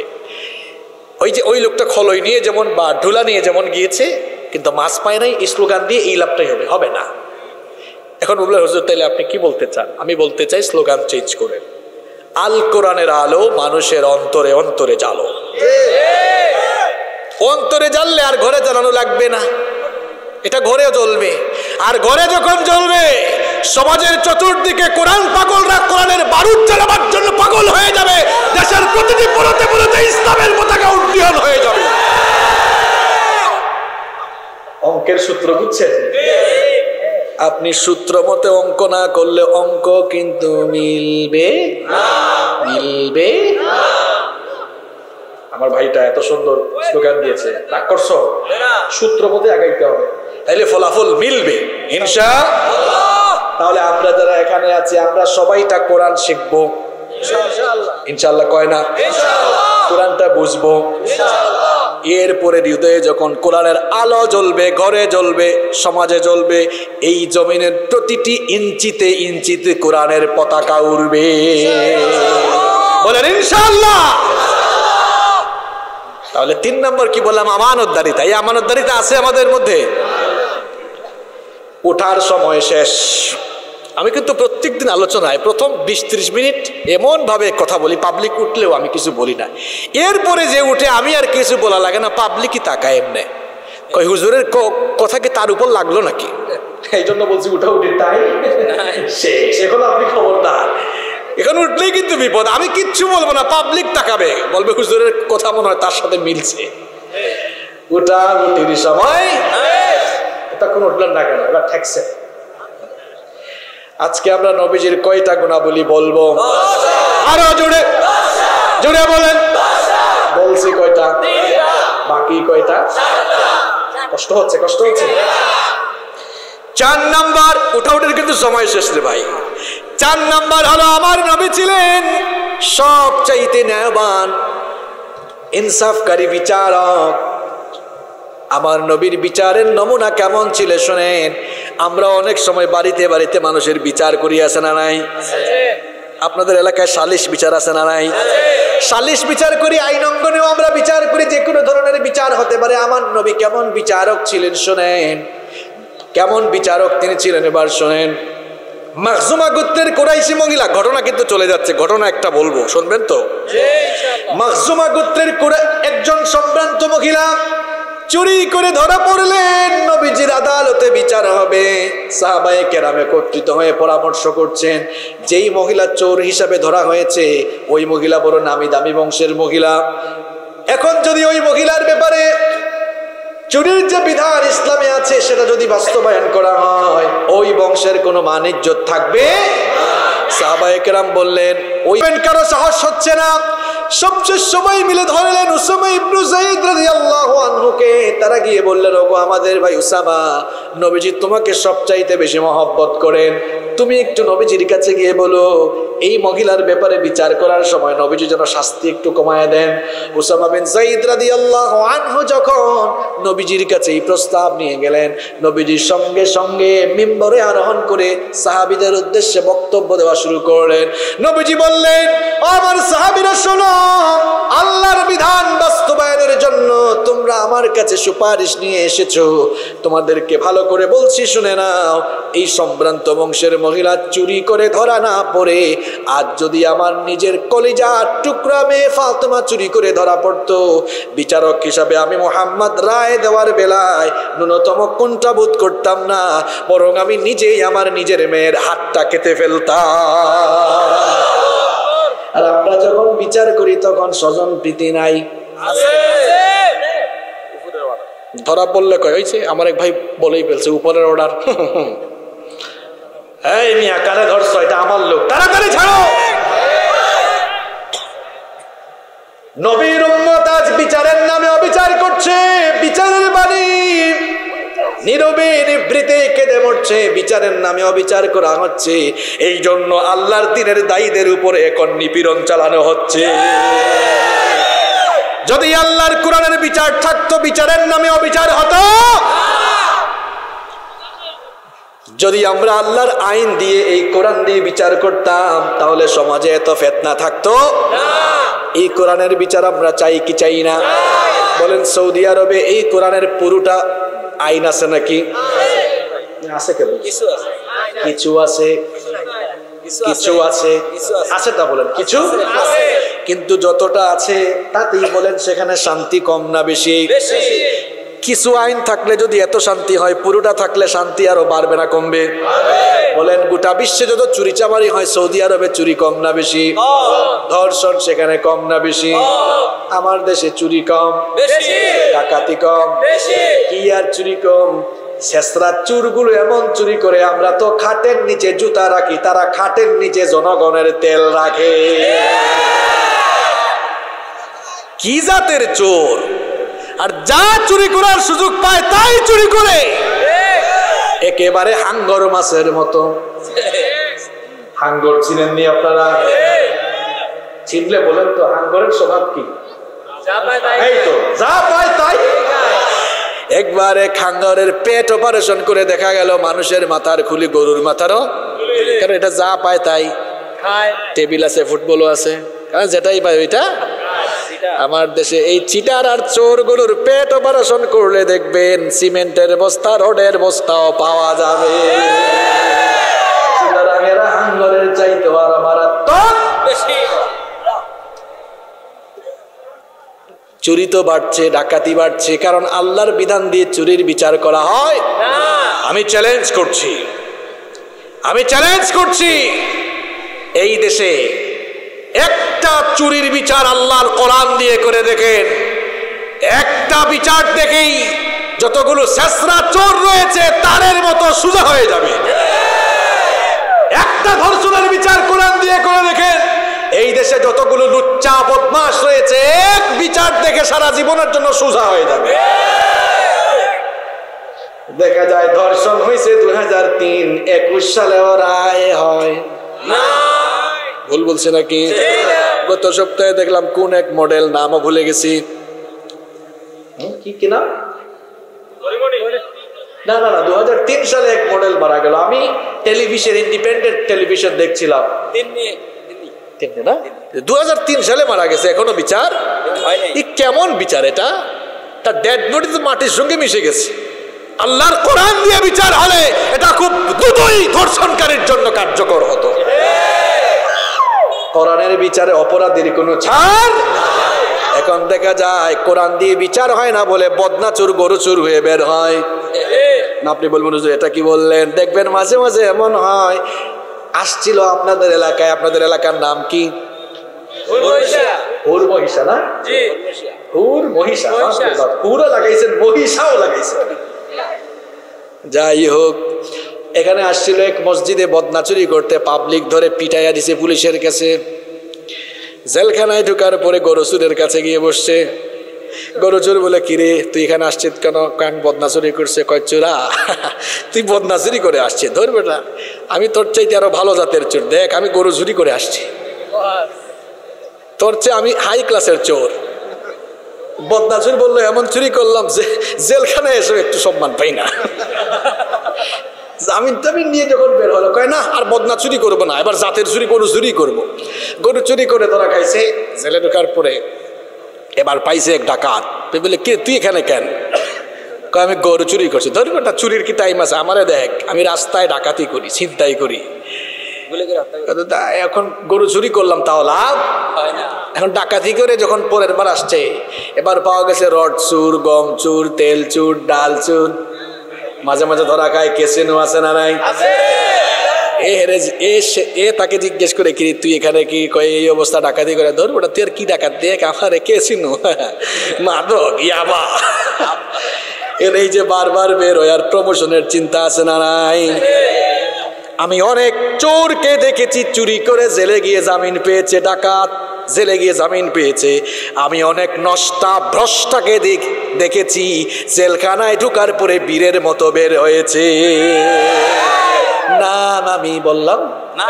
A: ওই যে ওই লোকটা খলই নিয়ে যেমন বা ঢোলা নিয়ে যেমন গিয়েছে, কিন্তু মাছ পায় নাই, এই স্লোগান দিয়ে এই লাভটাই হবে হবে না। এখন বললে হজরত তাইলে আপনি কি বলতে চান? আমি বলতে চাই, স্লোগান চেঞ্জ করে আল কোরআনের আলো মানুষের অন্তরে অন্তরে জালো অন্তরে জ্বাললে আর ঘরে জ্বালানো লাগবে না। এটা ঘরে জ্বলবে। আর ঘরে যখন জ্বলবে সমাজের চতুর্দিকে কোরআন পাগলরা কোরআনের বারুদ চালাবার জন্য পাগল হয়ে যাবে। দেশের প্রতিটি পড়তে পড়তে ইসলামের পতাকা উড্ডীয়ন হয়ে যাবে। অঙ্কের সূত্র বুঝছেন? আপনি সূত্র মতে অঙ্ক না করলে অঙ্ক কিন্তু মিলবে মিলবে আমার ভাইটা এত সুন্দর স্লোগান দিয়েছে। রাগ করছ? সূত্র মতে আগাইতে হবে। তাইলে ফলাফল মিলবে ইনশা তাহলে আমরা যারা এখানে আছি আমরা সবাইটা কোরআন শিখব। ইনশাল্লাহ কয় না? কোরআনটা বুঝব। এরপরে হৃদয়ে যখন কোরআনের আলো জ্বলবে ঘরে জ্বলবে সমাজে জ্বলবে এই জমিনের প্রতিটি ইঞ্চিতে ইঞ্চিতে কোরআনের পতাকা উড়বে। বলেন ইনশাল্লাহ তাহলে তিন নম্বর কি বললাম? আমানতদারিতা। এই আমানতদারিতা আছে আমাদের মধ্যে? ওঠার সময় শেষ। আমি কিন্তু প্রত্যেক দিন আলোচনায় প্রথম বিশ ত্রিশ মিনিট এমন ভাবে কথা বলি পাবলিক উঠলেও আমি কিছু বলি না। এরপরে যে উঠে আমি আর কিছু বলা লাগে না পাবলিকই তাকায় এমনি। কই হুজুরের কথা কি তার উপর লাগল নাকি? এই জন্য বলছি উঠা উঠি তাই? শেষ এখন আপনি খবরদার। এখন উঠলেই কিন্তু বিপদ। আমি কিচ্ছু বলব না পাবলিক তাকাবে। বলবে হুজুরের কথা মনে হয় তার সাথে মিলছে। উঠা উঠির সময় তখন উঠলেন না কেন, এবার ঠেকছে। আজকে আমরা নবীজির কয়টা গুণাবলী বলব? আরও জোরে জোরে বলেন। বলছি কয়টা? বাকি কয়টা? কষ্ট হচ্ছে কষ্ট হচ্ছে। চার নাম্বার, উঠা উঠের কিন্তু সময় শেষ রে ভাই। চার নাম্বার হলো আমার নবী ছিলেন সব চাইতে ন্যায়বান, ইনসাফকারী বিচারক। আমার নবীর বিচারের নমুনা কেমন ছিল শোনেন আমরা অনেক সময় বাড়িতে বাড়িতে মানুষের বিচার করি আছে না নাই? আপনাদের এলাকায় সালিশ বিচার আছে না নাই? সালিশ বিচার করি আইন অঙ্গনেও আমরা বিচার করি যে কোনো ধরনের বিচার হতে পারে। আমার নবী কেমন বিচারক ছিলেন শোনেন? কেমন বিচারক তিনি ছিলেন এবার শোনেন। মাকজুমা গোত্রের কোরাইশি মহিলা ঘটনা কিন্তু চলে যাচ্ছে ঘটনা একটা বলব শুনবেন তো? মাকজুমা গোত্রের একজন সম্ভ্রান্ত মহিলা চুরি করে ধরা পড়লেন। নবীজির আদালতে বিচার হবে। সাহাবায়ে কেরামে একত্রিত হয়ে পরামর্শ করছেন, যেই মহিলা চোর হিসাবে ধরা হয়েছে, ওই মহিলা বড় নামি দামি বংশের মহিলা। এখন যদি ওই মহিলার ব্যাপারে চুরির যে বিধান ইসলামে আছে, সেটা যদি বাস্তবায়ন করা হয়, ওই বংশের কোনো মানিজ্য থাকবে? সাহাবাহাম বললেন ওই কারও সাহস হচ্ছে না। সবচেয়ে সবাই মিলে ধরলেন উসামা ইবনু যায়েদ রাদিয়াল্লাহু আনহুকে। তারা গিয়ে বললেন ওগো আমাদের ভাই উসামা নবীজি তোমাকে সবচাইতে বেশি মহব্বত করেন। তুমি একটু নবীজির কাছে গিয়ে বলো এই মহিলার ব্যাপারে বিচার করার সময় নবীজি যেন শাস্তি একটু কমায় দেন। উসামা বিন সাইদ রাদিয়াল্লাহু আনহু যখন নবীজির কাছে এই প্রস্তাব নিয়ে গেলেন নবীজির সঙ্গে সঙ্গে মিম্বরে আরোহণ করে সাহাবীদের উদ্দেশ্যে বক্তব্য দেওয়া শুরু করলেন। নবীজি বললেন আমার সাহাবীরা, শোনো, আল্লাহর বিধান বাস্তবায়নের জন্য তোমরা আমার কাছে সুপারিশ নিয়ে এসেছ। তোমাদেরকে ভালো করে বলছি, শুনে নাও, এই সম্ভ্রান্ত বংশের মহিলা চুরি করে ধরা না পড়ে আজ যদি আমার নিজের কলিজা টুকরা মেয়ে ফাতেমা চুরি করে ধরা পড়তো, বিচারক হিসাবে আমি মোহাম্মদ রায় দেওয়ার বেলায় ন্যূনতম কোনটা বোধ করতাম না, বরং আমি নিজেই আমার নিজের মেয়ের হাতটা কেটে ফেলতাম। আর আমরা যখন বিচার করি তখন স্বজন প্রীতি নাই। ধরা পড়লে কয় হয়েছে আমার এক ভাই বলেই ফেলছে উপরের অর্ডার এই মিয়া কানে ধরছ? এটা আমার লোক। তাড়াতাড়ি ছাড়ো! নবীর উম্মত আজ বিচারের নামে অবিচার করছে। বিচারের বাণী নীরবে নিবৃতে কেঁদে মরছে, বিচারের নামে অবিচার করা হচ্ছে। এই জন্য আল্লাহর দিনের দায়ীদের উপরে এখন নিপীড়ন চালানো হচ্ছে। যদি আল্লাহর কোরআনের বিচার থাকতো, বিচারের নামে অবিচার হতো যদি আমরা আল্লাহর আইন দিয়ে এই কোরআন দিয়ে বিচার করতাম তাহলে সমাজে এত ফেতনা থাকতো? এই কোরআনের বিচার আমরা চাই কি চাই না? বলেন সৌদি আরবে এই কোরআনের পুরোটা আইন আছে নাকি? আছে কেবল। কিছু আছে। কিছু আছে। আছে। তা বলেন কিছু? কিন্তু যতটা আছে তাতেই বলেন সেখানে শান্তি কম না বেশি। কিছু আইন থাকলে যদি এত শান্তি হয় পুরোটা থাকলে শান্তি আরও বাড়বে না কমবে। বলেন গোটা বিশ্বে যত চুরি চামারি হয় সৌদি আরবে চুরি কম না বেশি। ধর্ষণ সেখানে কম না বেশি। আমার দেশে চুরি কম। ডাকাতি কম। কি আর চুরি কম? শেষরা চুরগুলো এমন চুরি করে আমরা তো খাটের নিচে জুতা রাখি তারা খাটের নিচে জনগণের তেল রাখে। কি জাতের চোর? আর যা চুরি করার সুযোগ পায় তাই চুরি করে। একেবারে হাঙ্গর মাছের মতো। হাঙ্গর চিনেন নি আপনারা? চিনলে বলেন তো হাঙ্গরের স্বভাব কি? এই তো যা পায় তাই। একবারে খাঙ্গরের পেট অপারেশন করে দেখা গেল মানুষের মাথার খুলি গরুর মাথারও। কারণ এটা যা পায় তাই? টেবিল আছে ফুটবলও আছে। কারণ যেটাই পায় ওইটা আমার দেশে এই চিটার আর চোরগুলোর পেট অপারেশন করলে দেখবেন সিমেন্টের বস্তা রোডের বস্তাও পাওয়া যাবে। চাইতে আর মারাত্মক চুরি তো বাড়ছে ডাকাতি বাড়ছে কারণ আল্লাহর বিধান দিয়ে চুরির বিচার করা হয়। আমি চ্যালেঞ্জ করছি। আমি চ্যালেঞ্জ করছি। এই দেশে একটা চুরির বিচার আল্লাহর কোরআন দিয়ে করে দেখেন। একটা বিচার দেখেই যতগুলো শেষরা চোর রয়েছে তারের মতো সোজা হয়ে যাবে। একটা ধর্ষণের বিচার কোরআন দিয়ে করে দেখেন, এই দেশে যতগুলো লুচ্চা বদমাস রয়েছে, এক বিচার দেখে সারা জীবনের জন্য সোজা হয়ে যাবে। দেখা যায় ধর্ষণ হয়েছে দুই হাজার তিন, একুশ সালে রায় হয়। ভুল বলছে নাকি? গত সপ্তাহে দেখলাম কোন এক মডেল নামও ভুলে গেছি। কি কি নাম? না না না দু হাজার তিন সালে এক মডেল মারা গেল। আমি টেলিভিশন ইন্ডিপেন্ডেন্ট টেলিভিশন দেখছিলাম। তিনটে না? দু হাজার তিন সালে মারা গেছে এখনও বিচার? কেমন বিচার এটা? তার ডেড বডি তো মাটির সঙ্গে মিশে গেছে। আল্লাহর কোরআন দিয়ে বিচার হলে এটা খুব দ্রুতই ধর্ষণকারীর জন্য কার্যকর হতো। কোরআনের বিচারে অপরাধীর কোনো ছাড়? এখন দেখা যায় কোরআন দিয়ে বিচার হয় না বলে বদনা চুর গরু চুর হয়ে বের হয়। না আপনি বলবেন এটা কি বললেন? দেখবেন মাঝে মাঝে এমন হয় আসছিল আপনাদের এলাকায় আপনাদের এলাকার নাম কি? মহিষা। না? মহিষা লাগাইছেন মহিষাও লাগাইছেন। যাই হোক এখানে আসছিল এক মসজিদে বদনাচুরি করতে পাবলিক ধরে পিটাইয়া দিছে পুলিশের কাছে। জেলখানায় ঢুকার পরে গরসুরের কাছে গিয়ে বসছে।
B: গরু চোর বলে, কিরে, তুই এখানে আসছিস কেন? কান বদনা চুরি করছে। কয়, চোরা, তুই বদনাচুরি করে আসছে ধর বেটা আমি তোর চাইতে আরও ভালো জাতের চোর। দেখ, আমি গরু চুরি করে আসছি। তোর চেয়ে আমি হাই ক্লাসের চোর। বদনা চুরি বলল, এমন চুরি করলাম যে জেলখানায় এসে একটু সম্মান পাই না। জামিন টামিন নিয়ে যখন বের হলো কয় না আর বদনা চুরি করব না এবার জাতের চুরি গরু চুরি করব। গরু চুরি করে তোরা খাইছে জেলে ঢোকার পরে এবার পাইছে এক ডাকাত। বলে কে তুই এখানে কেন? কয় আমি গরু চুরি করছি। ধরি ওটা চুরির কি টাইম আছে? আমারে দেখ আমি রাস্তায় ডাকাতি করি ছিনতাই করি। এখন গরু চুরি করলাম তাও লাভ? এখন ডাকাতি করে যখন পরের বার আসছে এবার পাওয়া গেছে রড চুর গম চুর তেল চুর ডাল চুর। মাঝে মাঝে ধরা খায় কেসিনো আছে না নাই? এ তাকে জিজ্ঞেস করে কি তুই এখানে কি কয় এই অবস্থা ডাকাতি করে? ধর ওটা তুই আর কি ডাকাত? দেখ আমার কেসিনো মাদক ইয়াবা। এর এই যে বারবার বের হয় আর প্রমোশনের চিন্তা আছে না নাই? আমি অনেক চোরকে দেখেছি চুরি করে জেলে গিয়ে জামিন পেয়েছে ডাকাত জেলে গিয়ে জামিন পেয়েছে। আমি অনেক নষ্টা ভ্রষ্টাকে দেখ- দেখেছি জেলখানায় ঢুকার পরে বীরের মতো বের হয়েছে। না না, আমি বললাম? না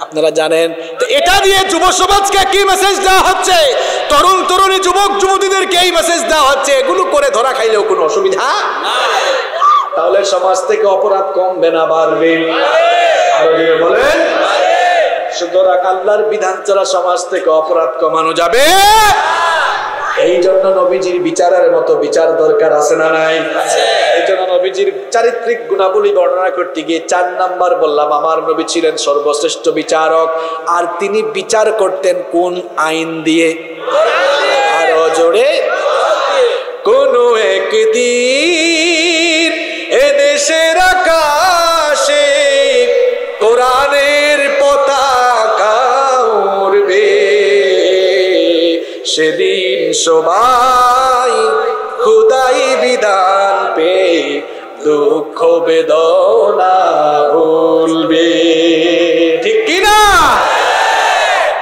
B: আপনারা জানেন? তো এটা দিয়ে যুব সমাজকে কি মেসেজ দেওয়া হচ্ছে? তরুণ তরুণী যুবক যুবতীদেরকে এই মেসেজ দেওয়া হচ্ছে। এগুলো করে ধরা খাইলেও কোনো অসুবিধা? তাহলে সমাজ থেকে অপরাধ কমবে না, বাড়বে। বলেন। সুতরাং আল্লাহর বিধান ছাড়া সমাজ থেকে অপরাধ কমানো যাবে। এই জন্য নবীজির বিচারের মতো বিচার দরকার আছে না নাই? এই জন্য নবীজির চারিত্রিক গুণাবলী বর্ণনা করতে গিয়ে চার নাম্বার বললাম, আমার নবী ছিলেন সর্বশ্রেষ্ঠ বিচারক। আর তিনি বিচার করতেন কোন আইন দিয়ে? আরও জোরে। কোন একদিন দেশের আকাশে কোরআনের পতাকা উড়বে। সেদিন সবাই খুদাই বিধান পে দুঃখ বেদনা ভুলবে। ঠিক কিনা?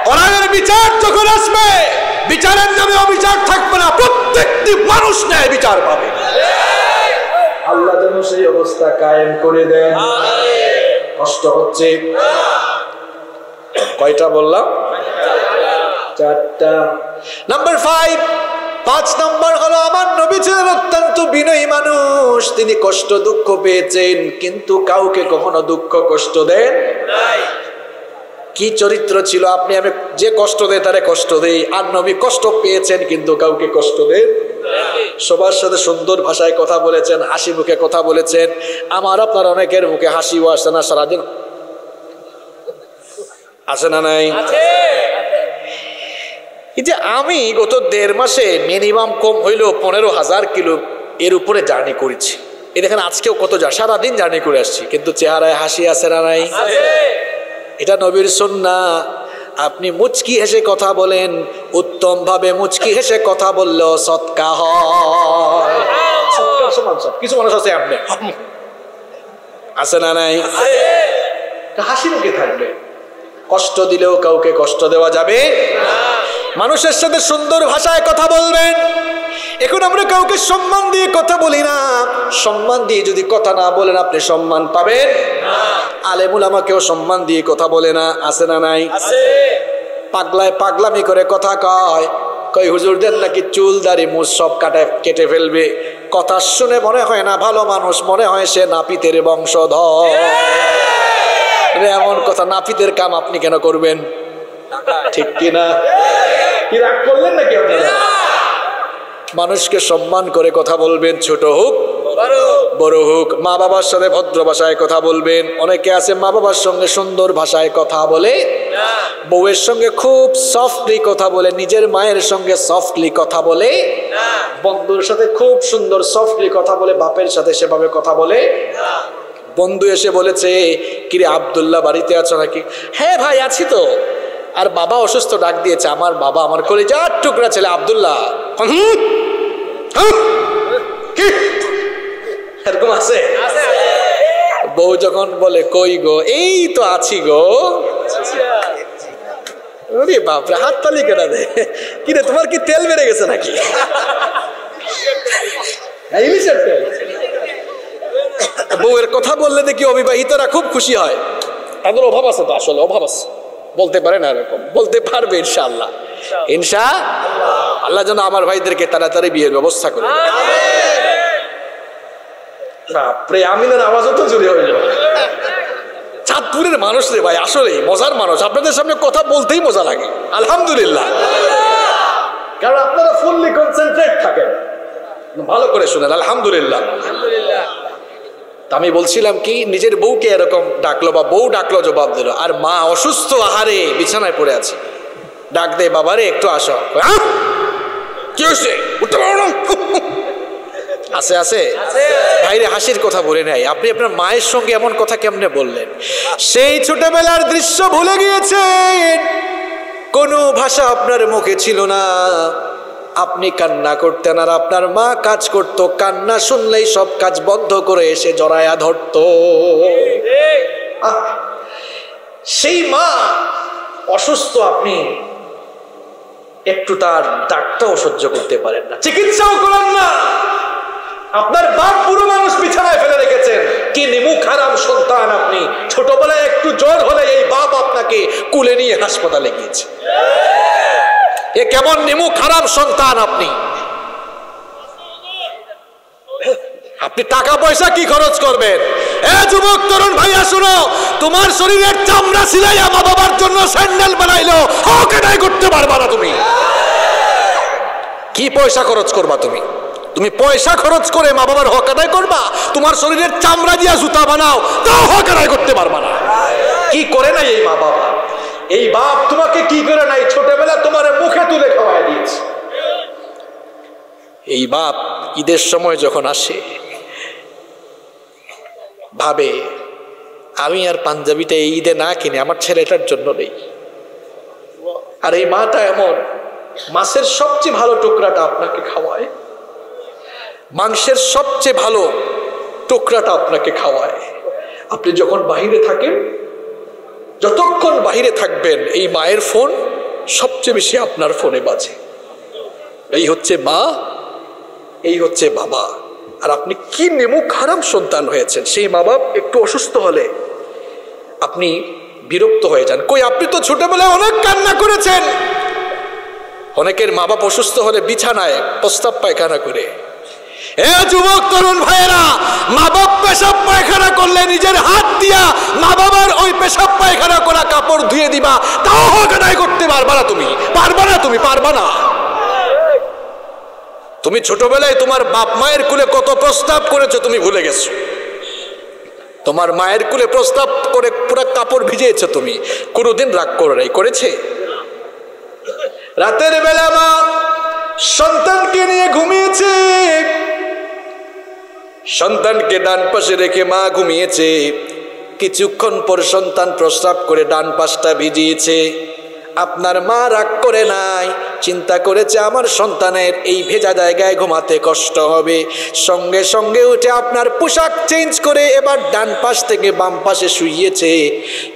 B: কোরআনের বিচার যখন আসবে, বিচারের নামে অবিচার থাকবে না। প্রত্যেকটি মানুষ ন্যায় বিচার পাবে। আল্লাহ যেন সেই অবস্থা কায়েম করে দেন। কষ্ট হচ্ছে। কয়টা বললাম? চারটা। নাম্বার ফাইভ পাঁচ নম্বর হলো, আমার নবী ছিলেন অত্যন্ত বিনয়ী মানুষ। তিনি কষ্ট দুঃখ পেয়েছেন, কিন্তু কাউকে কখনো দুঃখ কষ্ট দেন কি চরিত্র ছিল? আপনি আমি যে কষ্ট দেয় তারে কষ্ট দেই। আর নবী কষ্ট পেয়েছেন কিন্তু কাউকে কষ্ট দেন সবার সাথে সুন্দর ভাষায় কথা বলেছেন হাসি মুখে কথা বলেছেন। আমার আপনার অনেকের মুখে হাসিও আসে না সারাদিন। আসে না নাই? এই যে আমি গত দেড় মাসে মিনিমাম কম হইলেও পনেরো হাজার কিলো এর উপরে জার্নি করেছি। এই দেখেন আজকেও কত যা সারাদিন জার্নি করে আসছি কিন্তু চেহারায় হাসি আছে না নাই? এটা নবীর সন্না। আপনি মুচকি হেসে কথা বলেন উত্তম ভাবে মুচকি হেসে কথা বললেও সৎকা কিছু মানুষ আছে আপনি আছে না নাই? হাসি মুখে থাকবে। কষ্ট দিলেও কাউকে কষ্ট দেওয়া যাবে মানুষের সাথে সুন্দর ভাষায় কথা বলবেন। এখন আমরা কাউকে সম্মান দিয়ে কথা বলি না। সম্মান দিয়ে যদি কথা না বলেন আপনি সম্মান পাবেন আলেমুল আমাকেও সম্মান দিয়ে কথা বলে না। আছে না নাই? পাগলায় পাগলামি করে কথা কয়। কই হুজুর হুজুরদের নাকি চুল দাড়ি মুছ সব কাটে কেটে ফেলবে? কথা শুনে মনে হয় না ভালো মানুষ মনে হয় সে নাপিতের বংশধর। এমন কথা নাপিতের কাম আপনি কেন করবেন? ঠিক কিনা? কি রাগ করলেন নাকি আপনারা? মানুষকে সম্মান করে কথা বলবেন, ছোট হোক, বড় হোক, মা বাবার সাথে ভদ্র ভাষায় কথা বলবেন। অনেকে আছে মা বাবার সঙ্গে সুন্দর ভাষায় কথা বলে, বউয়ের সঙ্গে খুব সফটলি কথা বলে, নিজের মায়ের সঙ্গে সফটলি কথা বলে, বন্ধুর সাথে খুব সুন্দর সফটলি কথা বলে, বাপের সাথে সেভাবে কথা বলে। বন্ধু এসে বলেছে, কিরে আবদুল্লাহ, বাড়িতে আছো নাকি? হ্যাঁ ভাই, আছি তো। আর বাবা অসুস্থ, ডাক দিয়েছে। আমার বাবা, আমার কলিজার টুকরা ছেলে, আবদুল্লাহ? কি? এরকম আছে? বউ যখন বলে কই গো? এই তো আছি গো। ওরে বাপরে হাত তালি কেনা দে। কিরে তোমার কি তেল বেড়ে গেছে নাকি? হ্যাঁ, ইলিশের তেল। বউয়ের কথা বললে দেখি অবিবাহিতরা খুব খুশি হয়। তাদের অভাব আছে তো আসলে অভাব আছে। বলতে পারে না এরকম। বলতে পারবে ইনশাআল্লাহ। ইনশা আল্লাহ যেন আমার ভাইদেরকে তাড়াতাড়ি বিয়ের ব্যবস্থা করে আমিনের আওয়াজও তো জুড়ে যাবে চাঁদপুরের মানুষ রে ভাই আসলে মজার মানুষ। আপনাদের সামনে কথা বলতেই মজা লাগে। আলহামদুলিল্লাহ। কারণ আপনারা ফুললি কনসেন্ট্রেট থাকেন। ভালো করে শুনেন আলহামদুলিল্লাহ। তা আমি বলছিলাম কি নিজের বউকে এরকম ডাকলো বা বউ ডাকলো জবাব দিল আর মা অসুস্থ আহারে বিছানায় পড়ে আছে। ডাক দে বাবারে একটু আসো। হ্যাঁ? কি হয়েছে? উঠতে পারো না? আছে আছে? ভাইরে হাসির কথা বলে নাই আপনি আপনার মায়ের সঙ্গে এমন কথা কেমনে বললেন? সেই ছোটবেলার দৃশ্য ভুলে গিয়েছেন। কোনো ভাষা আপনার মুখে ছিল না। আপনি কান্না করতেন আর আপনার মা কাজ করতো। কান্না শুনলেই সব কাজ বন্ধ করে এসে জড়ায়া ধরত। সেই মা অসুস্থ আপনি একটু তার ডাকটাও সহ্য করতে পারেন না। চিকিৎসাও করেন না। আপনার বাপ পুরো মানুষ বিছানায় ফেলে রেখেছেন। কি নিমুখ হারাম সন্তান আপনি। ছোটবেলায় একটু জ্বর হলে এই বাপ আপনাকে কুলে নিয়ে হাসপাতালে গিয়েছে। এ কেমন নিমুখ খারাপ সন্তান আপনি? আপনি টাকা পয়সা কি খরচ করবেন? এ যুবক, তরুণ ভাইয়া, শুনো, তোমার শরীরের চামড়া সিলাইয়া মা বাবার জন্য স্যান্ডেল বানাইলো হক করতে পারবা না তুমি। কি পয়সা খরচ করবা তুমি? তুমি পয়সা খরচ করে মা বাবার হক আদায় করবা? তোমার শরীরের চামড়া দিয়া জুতা বানাও, তাও হক আদায় করতে পারবা না। কি করে নাই এই মা বাবা এই বাপ তোমাকে কি করে নাই? ছোটবেলা তোমার মুখে তুলে খাওয়াই দিয়েছে। এই বাপ ঈদের সময় যখন আসে, ভাবে, আমি আর পাঞ্জাবিটা এই ঈদে না কিনে আমার ছেলেটার জন্য নেই। আর এই মাটা এমন, মাছের সবচেয়ে ভালো টুকরাটা আপনাকে খাওয়ায়, মাংসের সবচেয়ে ভালো টুকরাটা আপনাকে খাওয়ায়। আপনি যখন বাহিরে থাকেন যতক্ষণ বাহিরে থাকবেন, এই মায়ের ফোন সবচেয়ে বেশি আপনার ফোনে বাজে। এই হচ্ছে মা, এই হচ্ছে বাবা। আর আপনি কি নেমু খারাপ সন্তান হয়েছেন, সেই মা বাপ একটু অসুস্থ হলে আপনি বিরক্ত হয়ে যান। কই, আপনি তো ছোটবেলায় অনেক কান্না করেছেন। অনেকের মা বাপ অসুস্থ হলে বিছানায় প্রস্তাব পায়খানা করে। এ যুবক, তরুণ ভাইয়েরা, মা বাপ পেশাব পায়খানা করলে নিজের হাত দিয়া মা বাবার ওই পেশাব পায়খানা করা কাপড় ধুয়ে দিবা। তাও হক আদায় করতে পারবা না তুমি। পারবা না তুমি, পারবা না। তুমি ছোটবেলায় তোমার বাপ মায়ের কুলে কত প্রস্তাব করেছ তুমি ভুলে গেছো। তোমার মায়ের কুলে প্রস্তাব করে পুরো কাপড় ভিজিয়েছো তুমি। কোনোদিন রাগ করে নাই, করেছে? রাতের বেলা মা সন্তানকে নিয়ে ঘুমিয়েছে। সন্তানকে ডান পাশে রেখে মা ঘুমিয়েছে। কিছুক্ষণ পর সন্তান প্রস্রাব করে ডান পাশটা ভিজিয়েছে। আপনার মা রাগ করে নাই, চিন্তা করেছে আমার সন্তানের এই ভেজা জায়গায় ঘুমাতে কষ্ট হবে। সঙ্গে সঙ্গে উঠে আপনার পোশাক চেঞ্জ করে এবার ডান পাশ থেকে বাম পাশে শুইয়েছে।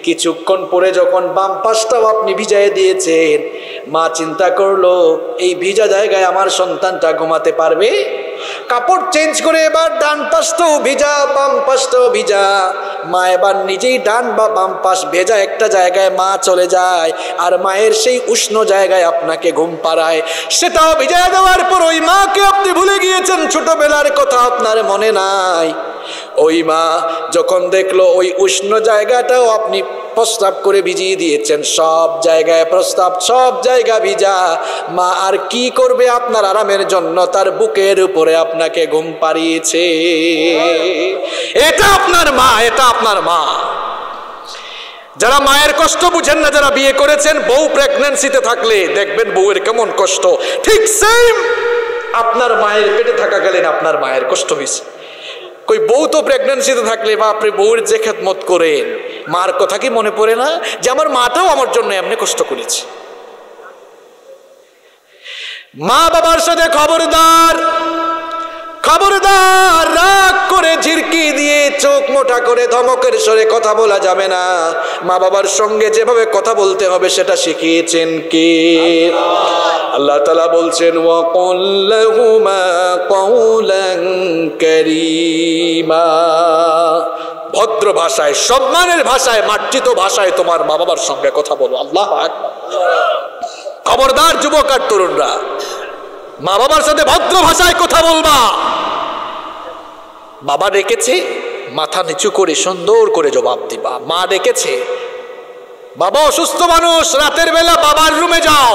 B: কিছুক্ষণ পরে যখন বাম পাশটাও আপনি ভিজাই দিয়েছেন, মা চিন্তা করল, এই ভিজা জায়গায় আমার সন্তানটা ঘুমাতে পারবে? কাপড় চেঞ্জ করে এবার ডান পাশটাও ভিজা, বাম পাশটাও ভিজা। মা এবার নিজেই ডান বা বাম পাশ ভেজা একটা জায়গায় মা চলে যায় আর মায়ের সেই উষ্ণ জায়গায় আপনাকে ঘুম পাড়ায়। সেটাও ভিজা দেওয়ার পর ওই মাকে আপনি ভুলে গিয়েছেন, ছোটবেলার কথা আপনার মনে নাই। ওই মা যখন দেখল ওই উষ্ণ জায়গাটাও আপনি প্রস্তাব করে ভিজিয়ে দিয়েছেন, সব জায়গায় প্রস্তাব, সব জায়গা ভিজা, মা আর কি করবে আপনার আরামের জন্য? তার বুকের উপরে আপনাকে ঘুম পাড়িয়েছে। এটা আপনার মা, এটা আপনার মা। যারা মায়ের কষ্ট বুঝেন না, যারা বিয়ে করেছেন, বউ প্রেগনেন্সিতে থাকলে দেখবেন বউয়ের কেমন কষ্ট। ঠিক সেম আপনার মায়ের পেটে থাকাকালীন আপনার মায়ের কষ্ট হয়েছে। কই বউ তো প্রেগনেন্সিতে থাকলে বা আপনি বউয়ের যে খেদমত করেন মার কথা কি মনে পড়ে না? যে আমার মাটাও আমার জন্য এমনি কষ্ট করেছে। মা বাবার সাথে খবরদার। খবরদার, রাগ করে ঝিরকি দিয়ে চোখ মোটা করে ধমকের সরে কথা বলা যাবে না। মা বাবার সঙ্গে যেভাবে কথা বলতে হবে সেটা শিখিয়েছেন কে? আল্লাহ তালা বলছেন করিমা। ভদ্র ভাষায়, সম্মানের ভাষায়, মার্জিত ভাষায় তোমার মা বাবার সঙ্গে কথা বলো। আল্লাহ খবরদার যুবক আর তরুণরা মা বাবার সাথে ভদ্র ভাষায় কথা বলবা। বাবা ডেকেছে, মাথা নিচু করে সুন্দর করে জবাব দিবা। মা ডেকেছে, বাবা অসুস্থ মানুষ, রাতের বেলা বাবার রুমে যাও।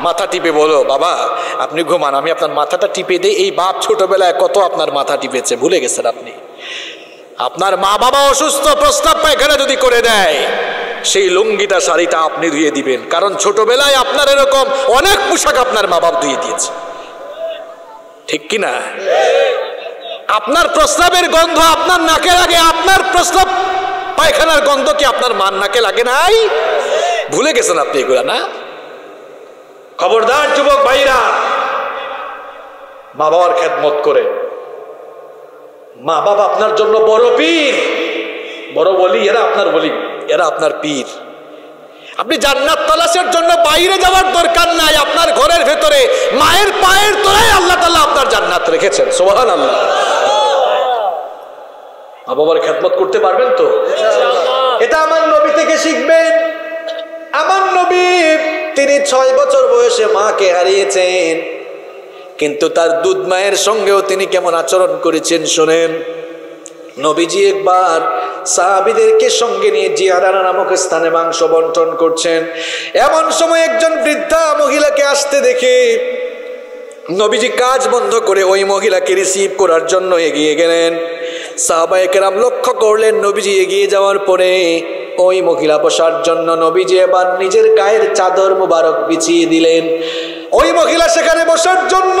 B: মাথা টিপে বলো, বাবা, আপনি ঘুমান, আমি আপনার মাথাটা টিপে দিই, এই বাপ ছোটবেলায় কত আপনার মাথা টিপেছে, ভুলে গেছেন আপনি। আপনার মা বাবা অসুস্থ, প্রস্তাব পায়খানা যদি করে দেয়। সেই লুঙ্গিটা শাড়িটা আপনি ধুয়ে দিবেন। কারণ ছোটবেলায় আপনার এরকম অনেক পোশাক আপনার মা বাপ ধুয়ে দিয়েছে। ঠিক কি না? আপনার প্রস্রাবের গন্ধ আপনার নাকে লাগে, আপনার প্রস্রাব পায়খানার গন্ধ কি আপনার মান নাকে লাগে নাই? ভুলে গেছেন আপনি এগুলা না? খবরদার যুবক ভাইরা মা বাবার খেদমত করে। মা বাবা আপনার জন্য বড় পীর, বড় বলি, এরা আপনার বলি। এরা আপনার পীর। আপনি জান্নাত তালাশের জন্য বাইরে যাওয়ার দরকার নাই আপনার ঘরের ভেতরে মায়ের পায়ের তলায় আল্লাহ তাআলা আপনার জান্নাত রেখেছেন সোহান আল্লাহ মা বাবার খেদমত করতে পারবেন তো? এটা আমার নবী থেকে শিখবেন। আমার নবী তিনি ছয় বছর বয়সে মাকে হারিয়েছেন। কিন্তু তার দুধ মায়ের সঙ্গেও তিনি কেমন আচরণ করেছেন শোনেন। নবীজি একবার সাহাবিদেরকে সঙ্গে নিয়ে জিয়ারানা নামক স্থানে মাংস বন্টন করছেন। এমন সময় একজন বৃদ্ধা মহিলাকে আসতে দেখে নবীজি কাজ বন্ধ করে ওই মহিলাকে রিসিভ করার জন্য এগিয়ে গেলেন। সাহাবায়কেরাম লক্ষ্য করলেন নবীজি এগিয়ে যাওয়ার পরে ওই মহিলা বসার জন্য নবীজি এবার নিজের গায়ের চাদর মুবারক বিছিয়ে দিলেন। ওই মহিলা সেখানে বসার জন্য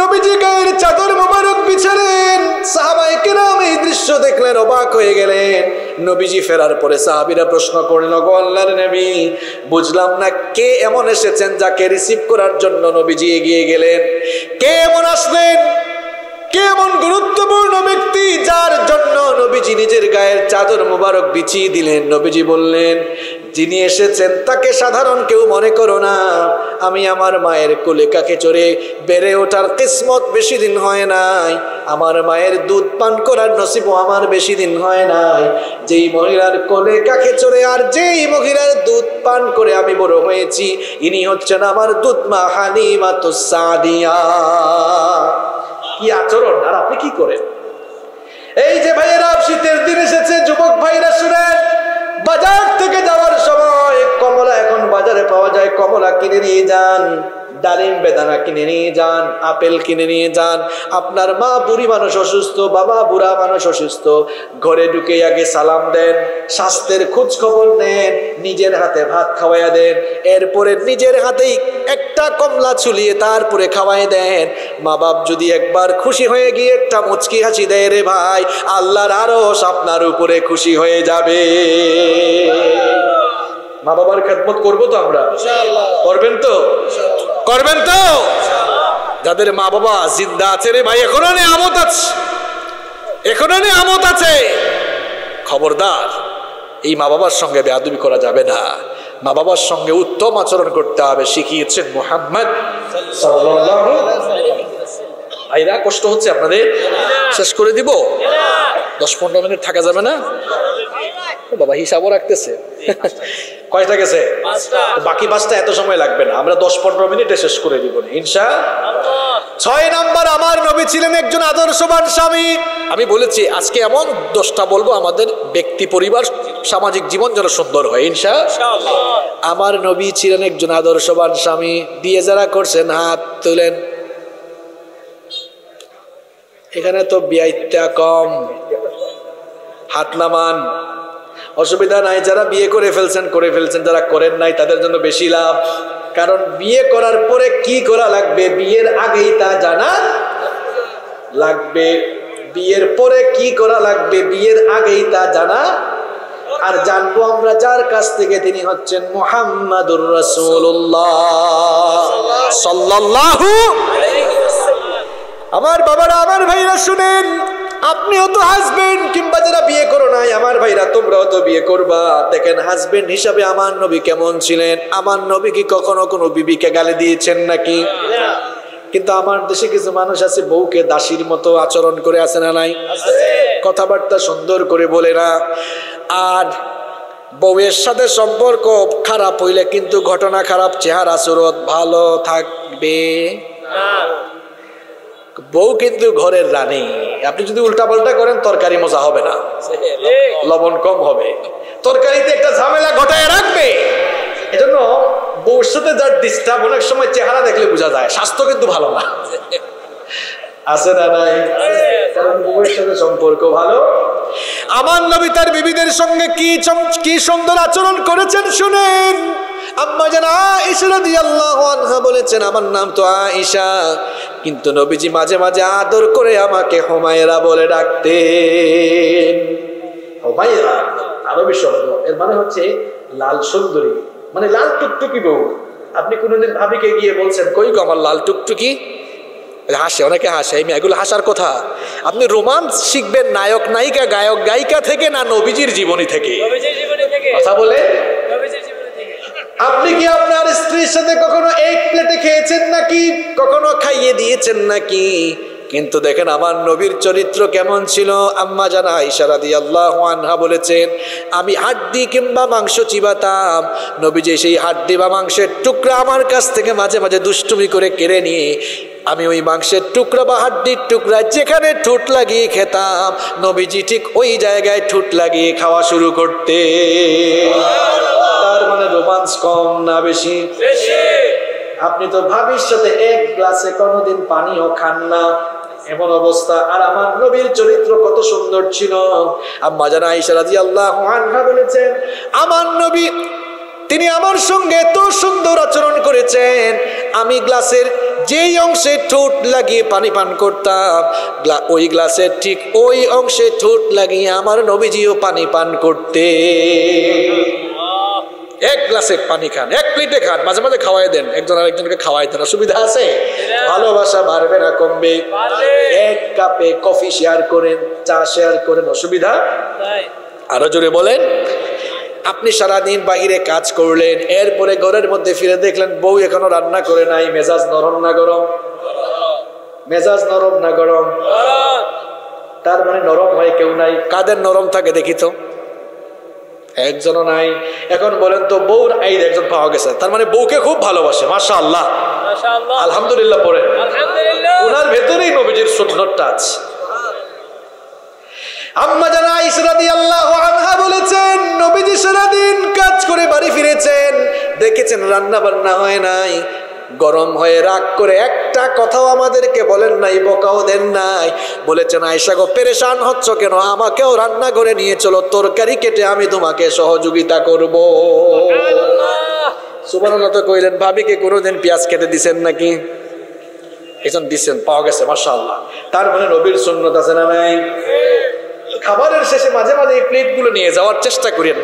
B: নবীজি গায়ের চাদর মোবারক বিছালেন। সাহাবাই সাহাবায়কেরাম এই দৃশ্য দেখলেন, অবাক হয়ে গেলেন। নবীজি ফেরার পরে সাহাবিরা প্রশ্ন করলেন গো আল্লাহর নবী, বুঝলাম না কে এমন এসেছেন যাকে রিসিভ করার জন্য নবীজি এগিয়ে গেলেন। কে এমন আসলেন? কে এমন গুরুত্বপূর্ণ ব্যক্তি যার জন্য নবীজি নিজের গায়ের চাদর মুবারক বিছিয়ে দিলেন? নবীজি বললেন, যিনি এসেছেন তাকে সাধারণ কেউ মনে করো না। আমি আমার মায়ের কোলে কাকে চড়ে বেড়ে ওঠার কিসমত বেশি দিন হয় নাই। আমার মায়ের দুধ পান করার নসিবও আমার বেশি দিন হয় নাই। যেই মহিলার কোলে কাকে চড়ে আর যেই মহিলার দুধ পান করে আমি বড় হয়েছি, ইনি হচ্ছেন আমার দুধ মা হানিমা তো সাদিয়া। কি আচরণ? আর আপনি কি করেন? এই যে ভাইয়েরা শীতের দিন এসেছে, যুবক ভাইরা শুনেন, বাজার থেকে যাওয়ার সময় কমলা এখন বাজারে পাওয়া যায়, কমলা কিনে নিয়ে যান। ডালিম বেদানা কিনে নিয়ে যান, আপেল কিনে নিয়ে যান। আপনার মা বুড়ি মানুষ অসুস্থ, বাবা বুড়া মানুষ অসুস্থ, ঘরে ঢুকে আগে সালাম দেন, স্বাস্থ্যের খোঁজ খবর নেন, নিজের হাতে ভাত খাওয়াইয়া দেন, এরপরে নিজের হাতেই একটা কমলা চুলিয়ে তারপরে খাওয়াই দেন। মা বাপ যদি একবার খুশি হয়ে গিয়ে একটা মুচকি হাসি দেয় রে ভাই, আল্লাহর আরও আপনার উপরে খুশি হয়ে যাবে। মা বাবার খেদমত করব তো আমরা। করবেন তো? করবেন তো? যাদের মা বাবা জিন্দা আছে রে ভাই এখনও আমত আছে। এখনও আমত আছে। খবরদার এই মা বাবার সঙ্গে বেয়াদবি করা যাবে না। মা বাবার সঙ্গে উত্তম আচরণ করতে হবে শিখিয়েছেন মোহাম্মদ ভাইরা কষ্ট হচ্ছে আপনাদের? শেষ করে দিব? দশ পনেরো মিনিট থাকা যাবে না? বাবা হিসাবও রাখতেছে। কয়টা গেছে? বাকি পাঁচটা এত সময় লাগবে না। আমরা দশ পনেরো মিনিটে শেষ করে দিব না ইনশা। ছয় নাম্বার আমার নবী ছিলেন একজন আদর্শবান স্বামী। আমি বলেছি আজকে এমন দশটা বলব আমাদের ব্যক্তি পরিবার সামাজিক জীবন যেন সুন্দর হয় ইনশা। আমার নবী ছিলেন একজন আদর্শবান স্বামী। দিয়ে যারা করছেন হাত তুলেন। এখানে তো বিয়াইত্যা কম। হাত নামান। অসুবিধা নাই, যারা বিয়ে করে ফেলছেন করে ফেলছেন, যারা করেন নাই, তাদের জন্য বেশি লাভ। কারণ বিয়ে করার পরে কি করা লাগবে? বিয়ের আগেই তা জানা লাগবে। বিয়ের পরে কি করা লাগবে? বিয়ের আগেই তা জানা আর জানব আমরা যার কাছ থেকে? তিনি হচ্ছেন মোহাম্মদুর রসুল্লাহ আমার বাবারা, আমার ভাইরা শুনেন আপনিও তো হাজবেন্ড কিংবা যারা বিয়ে করো নাই, আমার ভাইরা, তোমরাও তো বিয়ে করবা। দেখেন হাজবেন্ড হিসাবে আমার নবী কেমন ছিলেন? আমার নবী কি কখনো কোনো বিবিকে গালি দিয়েছেন নাকি? কিন্তু আমার দেশে কিছু মানুষ আছে, বউকে দাসীর মতো আচরণ করে আছে না নাই? কথাবার্তা সুন্দর করে বলে না। আর বউয়ের সাথে সম্পর্ক খারাপ হইলে কিন্তু ঘটনা খারাপ, চেহারা সুরত ভালো থাকবে। বউ কিন্তু ঘরের রানী। আপনি যদি উল্টা পাল্টা করেন, তরকারি মজা হবে না। লবণ কম হবে। তরকারিতে একটা ঝামেলা ঘটায় রাখবে। এজন্য বউর সাথে যার ডিস্টার্ব অনেক সময় চেহারা দেখলে বোঝা যায়, স্বাস্থ্য কিন্তু ভালো না। আছে না নাই? বউয়ের সাথে সম্পর্ক ভালো? আমার নবী তার বিবিদের সঙ্গে কি কি সুন্দর আচরণ করেছেন শুনেন। আম্মা যেন আনহা বলেছেন আমার নাম তো কিন্তু নবীজি মাঝে মাঝে আদর করে আমাকে হুমায়রা বলে ডাকতেন। হুমায়রা? আরবি শব্দ এর মানে হচ্ছে লাল সুন্দরী। মানে লাল টুকটুকি বউ। আপনি কোনোদিন ভাবিকে গিয়ে বলছেন কই গো আমার লাল টুকটুকি? হাসে অনেকে হাসে এই এগুলো হাসার কথা। আপনি রোমান্স শিখবেন নায়ক নায়িকা গায়ক গায়িকা থেকে না নবীজির জীবনী থেকে? কথা বলে? আপনি কি আপনার স্ত্রীর সাথে কখনো এক প্লেটে খেয়েছেন নাকি? কখনো খাইয়ে দিয়েছেন নাকি? কিন্তু দেখেন আমার নবীর চরিত্র কেমন ছিল। আম্মা জানা ইশারা দিয়ে আল্লাহ আনহা বলেছেন আমি হাড্ডি কিংবা মাংস চিবাতাম। নবীজি সেই হাড্ডি বা মাংসের টুকরা আমার কাছ থেকে মাঝে মাঝে দুষ্টুমি করে কেড়ে নিয়ে আমি ওই মাংসের টুকরা বা হাড্ডির টুকরা যেখানে ঠোঁট লাগিয়ে খেতাম নবীজি ঠিক ওই জায়গায় ঠোঁট লাগিয়ে খাওয়া শুরু করতে তার মানে রোমান্স কম না বেশি? আপনি তো ভাবির সাথে এক গ্লাসে কোনোদিন পানিও খান না। এমন অবস্থা। আর আমার নবীর চরিত্র কত সুন্দর ছিল। আম্মা জানা আয়েশা আল্লাহ আনহা বলেছেন আমার নবী তিনি আমার সঙ্গে এত সুন্দর আচরণ করেছেন। আমি গ্লাসের যেই অংশে ঠোঁট লাগিয়ে পানি পান করতাম ওই গ্লাসের ঠিক ওই অংশে ঠোঁট লাগিয়ে আমার নবীজিও পানি পান করতে এক গ্লাসে পানি খান এক প্লেটে খান মাঝে মাঝে খাওয়াই দেন একজন আরেকজনকে খাওয়াই দেন অসুবিধা আছে? ভালোবাসা বাড়বে না কমবে। এক কাপে কফি শেয়ার করেন চা শেয়ার করেন অসুবিধা? আরও জোরে বলেন। আপনি সারাদিন বাহিরে কাজ করলেন এরপরে ঘরের মধ্যে ফিরে দেখলেন বউ এখনও রান্না করে নাই মেজাজ নরম না গরম? মেজাজ নরম না গরম? তার মানে নরম হয় কেউ নাই কাদের নরম থাকে দেখি তো। একজনও নাই। এখন বলেন তো বউর এই একজন পাওয়া গেছে তার মানে বউকে খুব ভালোবাসে মাশা আল্লাহ আলহামদুলিল্লাহ
C: আলহামদুলিল্লাহ।
B: ওনার ভেতরেই নবীজির সুন্নতটা আছে। আম্মা জানা ইসরাদি আল্লাহ আনহা বলেছেন নবীজি সারাদিন কাজ করে বাড়ি ফিরেছেন দেখেছেন রান্না বান্না হয় নাই গরম হয়ে রাগ করে একটা কথাও আমাদেরকে বলেন নাই বকাও দেন নাই বলেছেন আয়সা গো পেরেশান হচ্ছ কেন? আমাকেও রান্না করে নিয়ে চলো তরকারি কেটে আমি তোমাকে সহযোগিতা করব। সুবহানাল্লাহ। তো কইলেন ভাবিকে কোনোদিন পেঁয়াজ কেটে দিছেন নাকি? একজন দিচ্ছেন পাওয়া গেছে মাসা আল্লাহ তার মানে নবীর সুন্নত আছে না নাই? খাবারের শেষে মাঝে মাঝে এই প্লেটগুলো নিয়ে যাওয়ার চেষ্টা করেন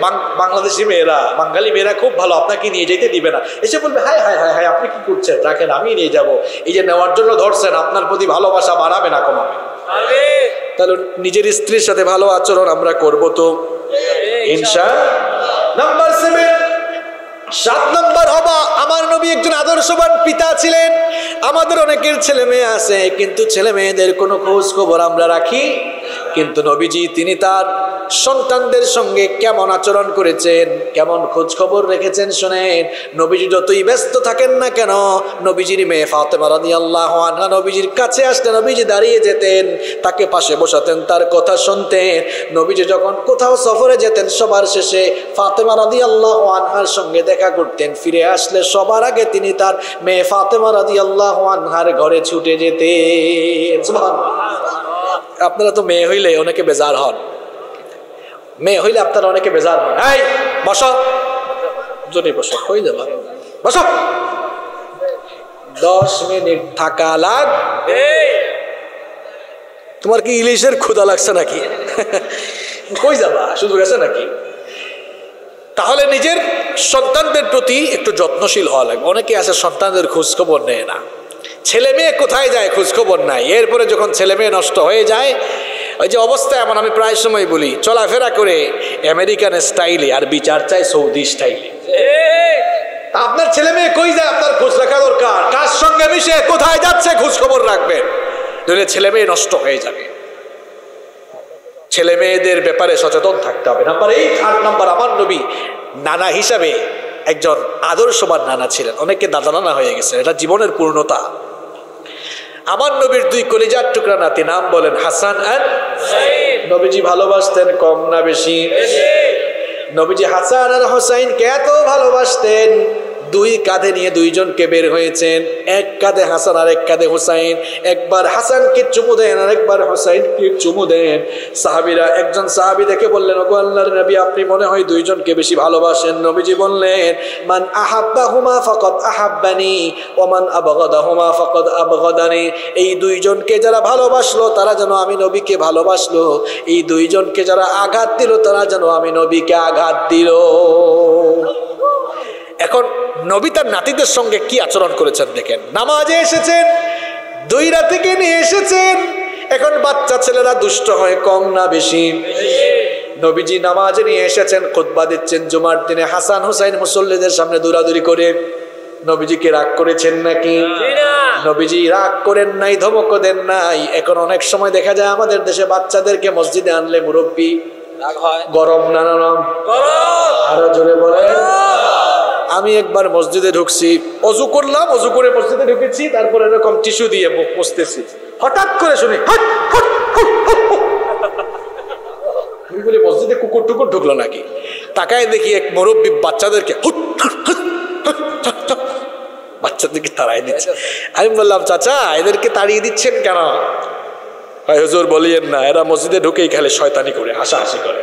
B: বাংলাদেশি মেয়েরা বাঙালি মেয়েরা খুব ভালো আপনাকে নিয়ে যেতে দিবে না। এসে বলবে হাই হাই হাই হাই আপনি কি করছেন? রাখেন আমি নিয়ে যাব। এই যে নেওয়ার জন্য ধরছেন আপনার প্রতি ভালোবাসা বাড়াবে না কমাবে তাহলে নিজের স্ত্রীর সাথে ভালো আচরণ আমরা করব তো? ইনশা নাম্বার সেভেন সাত নম্বর হবা আমার নবী একজন আদর্শবান পিতা ছিলেন। আমাদের অনেকের ছেলে মেয়ে আছে কিন্তু ছেলে মেয়েদের কোনো খোঁজ খবর আমরা রাখি কিন্তু নবীজি, তিনি তার সন্তানদের সঙ্গে কেমন আচরণ করেছেন, কেমন খোঁজ খবর রেখেছেন শোনেন। নবীজি যতই ব্যস্ত থাকেন না কেন, নবীজির মেয়ে ফাতেমা রাদিয়াল্লাহু আনহা নবীজির কাছে আসলে নবীজি দাঁড়িয়ে যেতেন, তাকে পাশে বসাতেন, তার কথা শুনতেন। নবীজি যখন কোথাও সফরে যেতেন, সবার শেষে ফাতেমা আল্লাহ আনহার সঙ্গে দেখা করতেন। ফিরে আসলে সবার আগে তিনি তার মেয়ে ফাতেমা আল্লাহ আনহার ঘরে ছুটে যেতেন। আপনারা তো মেয়ে হইলে অনেকে বেজার হন। মেয়ে হইলে আপনারা অনেকে বেজার হন। এই, বসো। জনে বসো, হয়ে যাবা। বসো। দশ মিনিট থাকা লাগ তোমার কি ইলিশের ক্ষুদা লাগছে নাকি? কই যাবা? শুধু গেছে নাকি? তাহলে নিজের সন্তানদের প্রতি একটু যত্নশীল হওয়া লাগবে। অনেকে আছে সন্তানদের খোঁজখবর নেয় না। ছেলে মেয়ে কোথায় যায় খোঁজখবর নাই। এরপরে যখন ছেলে মেয়ে নষ্ট হয়ে যায়, ওই যে অবস্থা এমন আমি প্রায় সময় বলি, চলাফেরা করে আমেরিকান স্টাইলে আর বিচার চাই সৌদি স্টাইলে। আপনার ছেলে মেয়ে কই যায়? আপনার খোঁজ রাখা দরকার। কার সঙ্গে মিশে, কোথায় যাচ্ছে খোঁজ খবর রাখবেন? নইলে ছেলে মেয়ে নষ্ট হয়ে যাবে। ছেলে মেয়েদের ব্যাপারে সচেতন থাকতে হবে। নাম্বার এই থার্ড নাম্বার আমার নবী, নানা হিসাবে একজন আদর্শবান নানা ছিলেন। অনেকে দাদা নানা হয়ে গেছে এটা জীবনের পূর্ণতা। আমার নবীর দুই কলিজার টুকরা নাতি নাম বলেন হাসান আর নবীজি ভালোবাসতেন কম না বেশি। নবীজি হাসান আর হোসাইনকে এত ভালোবাসতেন। দুই কাঁধে নিয়ে দুইজনকে বের হয়েছেন। এক কাঁধে হাসান আর এক কাঁধে হোসাইন। একবার হাসানকে চুমু দেন আর একবার হোসাইনকে চুমু দেন। সাহাবিরা, একজন সাহাবি দেখে বললেন, ওগো আল্লাহর নবী, আপনি মনে হয় দুইজনকে বেশি ভালোবাসেন? নবীজি বললেন, মান আহাব্বা আহাব্বাহুমা ফাকাদ আহাব্বানি, ওয়া মান আবগাদাহুমা ফাকাদ আবগাদানি। এই দুইজনকে যারা ভালোবাসলো, তারা যেন আমি নবীকে ভালোবাসলো। এই দুইজনকে যারা আঘাত দিল, তারা যেন আমি নবীকে আঘাত দিল। এখন নবী তার নাতিদের সঙ্গে কি আচরণ করেছেন দেখেন। নামাজে এসেছেন দুই রাতিকে নিয়ে এসেছেন। এখন বাচ্চা ছেলেরা দুষ্ট হয় কম না বেশি। নবীজি নামাজে নিয়ে এসেছেন খুতবা দিচ্ছেন জুমার দিনে। হাসান হুসাইন মুসল্লিদের সামনে দৌড়াদৌড়ি করে। নবীজিকে রাগ করেছেন নাকি? নবীজি রাগ করেন নাই ধমক দেন নাই। এখন অনেক সময় দেখা যায় আমাদের দেশে বাচ্চাদেরকে মসজিদে আনলে মুরব্বী গরম না নরম? আরও জোরে বলেন। আমি একবার মসজিদে ঢুকছি, অজু করলাম, অজু করে মসজিদে ঢুকেছি, তারপর এরকম টিস্যু দিয়ে মুখ মুছতেছি। হঠাৎ করে শুনি বলি, মসজিদে কুকুর টুকুর ঢুকলো নাকি? তাকায় দেখি এক মুরব্বী বাচ্চাদেরকে। বাচ্চাদেরকে তাড়াই দিচ্ছে। আমি বললাম, চাচা, এদেরকে তাড়িয়ে দিচ্ছেন কেন? ভাই, হুজুর, বলিয়েন না, এরা মসজিদে ঢুকেই খেলে শয়তানি করে, হাসাহাসি করে।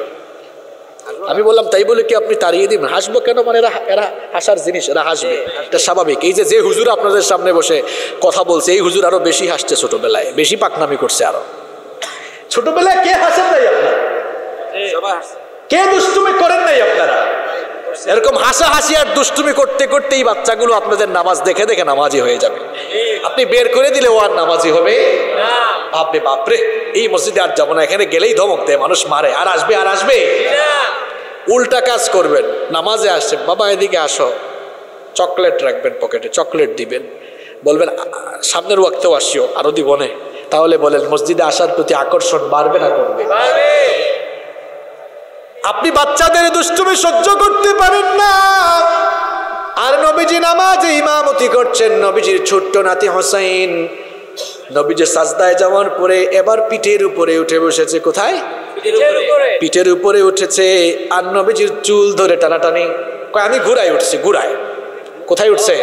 B: আমি বললাম তাই বলে কি আপনি তাড়িয়ে দিবেন? হাসবো কেন? মানে এরা এরা হাসার জিনিস এরা হাসবে। এটা স্বাভাবিক। এই যে যে হুজুর আপনাদের সামনে বসে কথা বলছে এই হুজুর আরও বেশি হাসছে ছোটবেলায় বেশি পাকনামি করছে আরও। ছোটবেলায় কে হাসেন নাই আপনারা? কে দুষ্টুমি করেন নাই আপনারা? এরকম হাসা হাসি আর দুষ্টুমি করতে করতে এই বাচ্চাগুলো আপনাদের নামাজ দেখে দেখে নামাজি হয়ে যাবে। আপনি বের করে দিলে ও আর নামাজি হবে? বাপরে বাপরে এই মসজিদে আর যাব না এখানে গেলেই ধমক দেয় মানুষ মারে আর আসবে আর আসবে? উল্টা কাজ করবেন নামাজে আসছে বাবা এদিকে আসো। চকলেট রাখবেন পকেটে চকলেট দিবেন। বলবেন "আ- আ- সামনের ওয়াক্তেও আসিও আরও দিব নে। তাহলে বলেন মসজিদে আসার প্রতি আকর্ষণ বাড়বে না করবে আপনি বাচ্চাদের দুষ্টুমি সহ্য করতে পারেন না। আর নবীজি নামাজে ইমামতি করছেন নবীজির ছোট্ট নাতি হোসাইন। নবীজি সাজদায় যাওয়ার পরে এবার পিঠের উপরে উঠে বসেছে কোথায়? পিঠের উপরে। উঠেছে আর নবীজির চুল ধরে টানাটানি। কয় আমি ঘুরায় উঠছি ঘুরায় কোথায় উঠছে?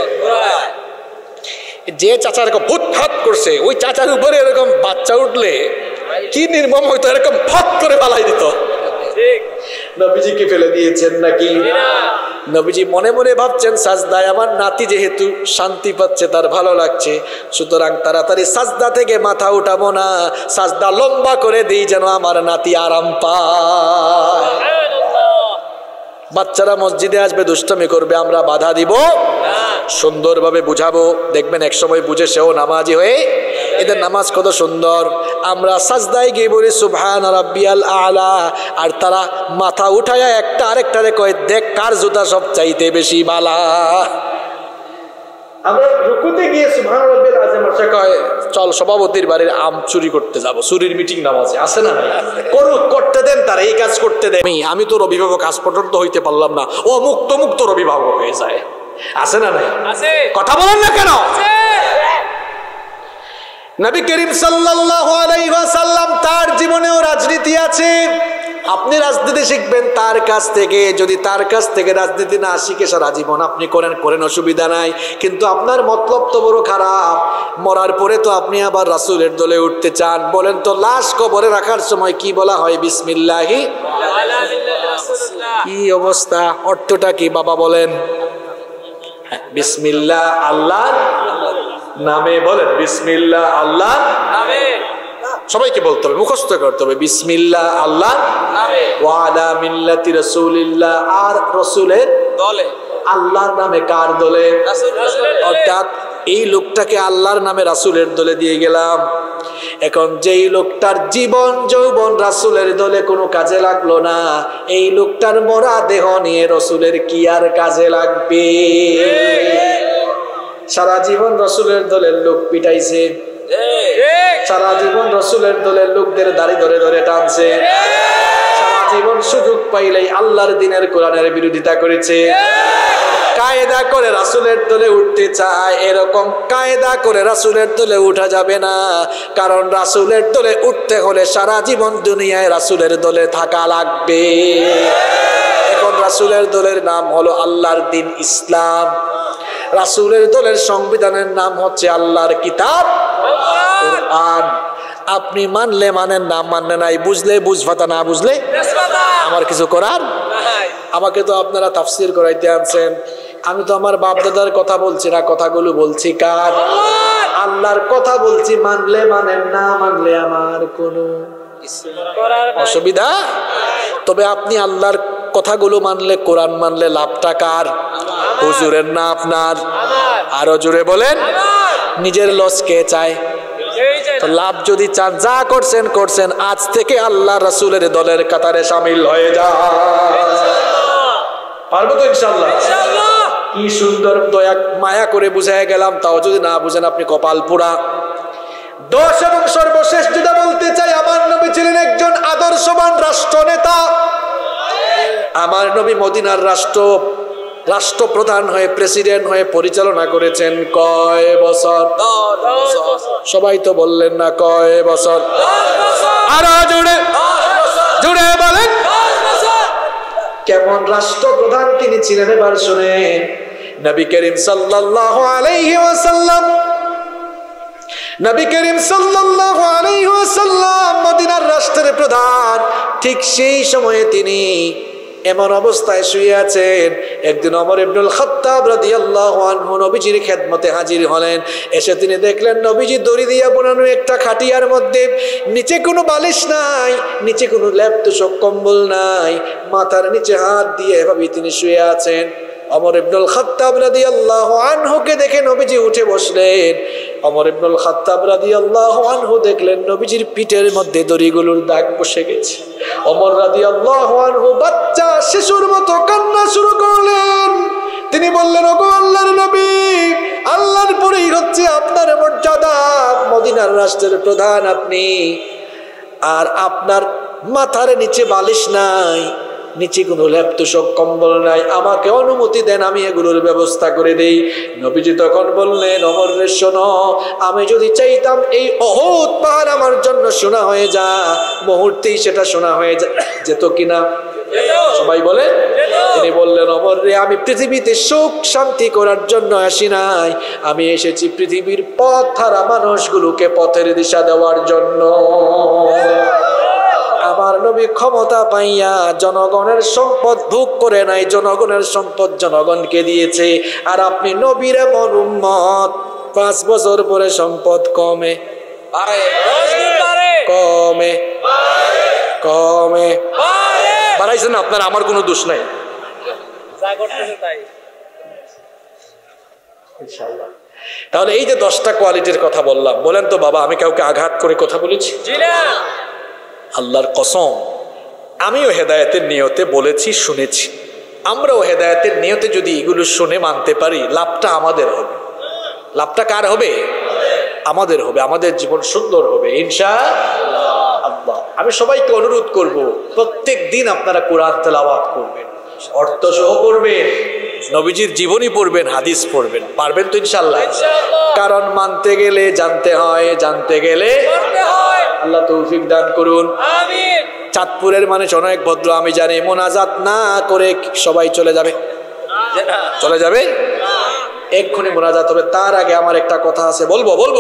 B: যে চাচার এরকম ফুট ফাট করছে ওই চাচার উপরে এরকম বাচ্চা উঠলে কি নির্মম হইতো এরকম ফাট করে পালাই দিত। নবীজিকে ফেলে দিয়েছেন নাকি? নবীজি মনে মনে ভাবছেন সাজদায় আমার নাতি যেহেতু শান্তি পাচ্ছে তার ভালো লাগছে সুতরাং তাড়াতাড়ি সাজদা থেকে মাথা উঠাবো না। সাজদা লম্বা করে দিই যেন আমার নাতি আরাম পায়। বাচ্চারা মসজিদে আসবে, দুষ্টমি করবে, আমরা বাধা দিব। সুন্দরভাবে বুঝাবো। দেখবেন এক সময় বুঝে সেও নামাজি হয়ে এদের নামাজ কত সুন্দর। আমরা সাজদায় গিয়ে বলি, সুবহান রাব্বিয়াল আলা। আর তারা মাথা উঠায়া একটা আরেকটারে কয়, দেখ কার জুতা সব চাইতে বেশি বালা। আমরা রুকুতে গিয়ে আসে কয় চল সভাপতির বাড়ির আম চুরি করতে যাব চুরির মিটিং নামাজে আছে না? করুক করতে দেন তার এই কাজ করতে দেন। আমি তোর অভিভাবক আজ পর্যন্ত হইতে পারলাম না। ও মুক্ত মুক্ত অভিভাবক হয়ে যায়। আছে না নাই?
C: আছে।
B: কথা বলেন না কেন? নবী করিম সাল্লাল্লাহু আলাইহি ওয়াসাল্লাম তার জীবনেও রাজনীতি আছে। আপনি রাজনীতি শিখবেন তার কাছ থেকে। যদি তার কাছ থেকে রাজনীতি না শিখে সারা জীবন আপনি করেন করেন অসুবিধা নাই। কিন্তু আপনার মতলব তো বড় খারাপ। মরার পরে তো আপনি আবার রাসূলের দলে উঠতে চান। বলেন তো লাশ কবরে রাখার সময় কি বলা হয়? বিসমিল্লাহি। কি অবস্থা? অর্থটা কি বাবা বলেন? হ্যাঁ, বিসমিল্লাহ আল্লাহ নামে বলেন বিসমিল্লাহ আল্লাহ সবাইকে বলতে হবে মুখস্থ করতে হবে বিসমিল্লা আল্লাহ ওয়ালা মিল্লাতি রাসূলিল্লাহ আর রসুলের
C: দলে।
B: আল্লাহর নামে কার দলে? অর্থাৎ এই লোকটাকে আল্লাহর নামে রাসুলের দলে দিয়ে গেলাম। এখন যেই লোকটার জীবন যৌবন রাসুলের দলে কোনো কাজে লাগল না এই লোকটার মরা দেহ নিয়ে রসুলের কি আর কাজে লাগবে? সারা জীবন রসুলের দলের লোক পিটাইছে। সারা জীবন রসুলের দলের লোকদের দাড়ি ধরে ধরে টানছে। সারা জীবন সুযোগ পাইলেই আল্লাহর দিনের কোরআনের বিরোধিতা করেছে। কায়দা করে রাসুলের দলে উঠতে চায় এরকম কায়দা করে রাসুলের দলে উঠা যাবে না। কারণ রাসুলের দলে উঠতে হলে সারা জীবন দুনিয়ায় রাসুলের দলে থাকা লাগবে। এখন রাসুলের দলের নাম হলো আল্লাহর দিন ইসলাম। রাসুলের দলের সংবিধানের নাম হচ্ছে আল্লাহর কিতাব কোরআন। আপনি মানলে মানেন না মানলে নাই বুঝলে বুঝবাতা না বুঝলে আমার কিছু করার আমাকে তো আপনারা তাফসির করাইতে আনছেন। আমি তো আমার বাপ দাদার কথা বলছি না কথাগুলো বলছি কার? আল্লাহর কথা বলছি মানলে মানেন না মানলে আমার কোনো অসুবিধা? তবে আপনি আল্লাহর কথাগুলো মানলে কোরআন মানলে লাভটা কার? হুজুরের না আপনার? আরও জোরে বলেন। নিজের লস কে চায়? লাভ যদি চান যা করছেন করছেন আজ থেকে আল্লাহ রাসূলের দলের কাতারে সামিল হয়ে যা পারব তো ইনশাল্লাহ কি সুন্দর দয়া মায়া করে বুঝাই গেলাম তাও যদি না বুঝেন আপনি কপাল পোড়া দশ এবং সর্বশেষ যেটা বলতে চাই আমার নবী ছিলেন একজন আদর্শবান রাষ্ট্রনেতা। আমার নবী মদিনার রাষ্ট্র রাষ্ট্রপ্রধান হয়ে প্রেসিডেন্ট হয়ে পরিচালনা করেছেন কয় বছর? সবাই তো বললেন না কয় বছর? আরও জুড়ে জুড়ে বলেন। কেমন রাষ্ট্রপ্রধান তিনি ছিলেন এবার শুনেন নবী করিম সাল্লাল্লাহু আলাইহি ওয়াসাল্লাম, নবী করিম সাল্লাল্লাহু আলাইহি ওয়াসাল্লাম মদিনার রাষ্ট্রের প্রধান, ঠিক সেই সময়ে তিনি এমন অবস্থায় শুয়ে আছেন। একদিন অমর ইবনুল খত্তাব রাদিয়াল্লাহু আনহু নবীজির খেদমতে হাজির হলেন। এসে তিনি দেখলেন, নবীজি দড়ি দিয়া বোনানো একটা খাটিয়ার মধ্যে নিচে কোনো বালিশ নাই, নিচে কোনো ল্যাপ তোষক কম্বল নাই, মাথার নিচে হাত দিয়ে এভাবেই তিনি শুয়ে আছেন। অমর ইবনুল খাত্তাব রাদিয়াল্লাহু আনহুকে দেখে নবীজি উঠে বসলেন। অমর ইবনুল খাত্তাব রাদিয়াল্লাহু আনহু দেখলেন নবীজির পিঠের মধ্যে দড়িগুলোর দাগ বসে গেছে। অমর রাদি আল্লাহ আনহু বাচ্চা, শিশুর মতো কান্না শুরু করলেন। তিনি বললেন, ওগো আল্লাহর নবী, আল্লাহর পরেই হচ্ছে আপনার মর্যাদা। মদিনার রাষ্ট্রের প্রধান আপনি। আর আপনার মাথার নিচে বালিশ নাই। নিচে কোনো ল্যাপতোষক কম্বল নাই, আমাকে অনুমতি দেন, আমি এগুলোর ব্যবস্থা করে দেই। নবীজি তখন বললেন, অমর শোনো, আমি যদি চাইতাম এই অহৎ পাহাড় আমার জন্য শোনা হয়ে যা, মুহূর্তেই সেটা শোনা হয়ে যেত কিনা? সবাই বলে তিনি বললেন, অমর রে, আমি পৃথিবীতে সুখ শান্তি করার জন্য আসি নাই। আমি এসেছি পৃথিবীর পথ হারা মানুষগুলোকে পথের দিশা দেওয়ার জন্য। আমার নবী ক্ষমতা পাইয়া জনগণের সম্পদ ভোগ করে নাই জনগণের সম্পদ জনগণকে দিয়েছে। আর আপনি নবীর এমন উম্মত পাঁচ বছর পরে সম্পদ কমে। কমে। কমে। বাড়াইছেন আপনার আমার কোনো দোষ নাই। ইনশাআল্লাহ। তাহলে এই যে দশটা কোয়ালিটির কথা বললাম বলেন তো বাবা আমি কাউকে আঘাত করে কথা বলেছি? আল্লাহর কসম, আমিও হেদায়তের নিয়তে বলেছি, শুনেছি। আমরাও হেদায়তের নিয়তে যদি এগুলো শুনে মানতে পারি, লাভটা আমাদের হবে। লাভটা কার হবে? আমাদের হবে। আমাদের জীবন সুন্দর হবে ইনশা আল্লাহ আমি সবাইকে অনুরোধ করব, প্রত্যেক দিন আপনারা কোরআন তেলাওয়াত করবেন। অর্থ সহ করবেন। নবীজির জীবনী পড়বেন হাদিস পড়বেন। পারবেন তো ইনশাল্লাহ কারণ মানতে গেলে জানতে হয় জানতে গেলে আল্লাহ তৌফিক দান করুন। চাঁদপুরের মানুষ অনেক ভদ্র আমি জানি মোনাজাত না করে সবাই চলে যাবে। চলে যাবে? এক্ষুনি মোনাজাত হবে। তার আগে আমার একটা কথা আছে বলব বলব?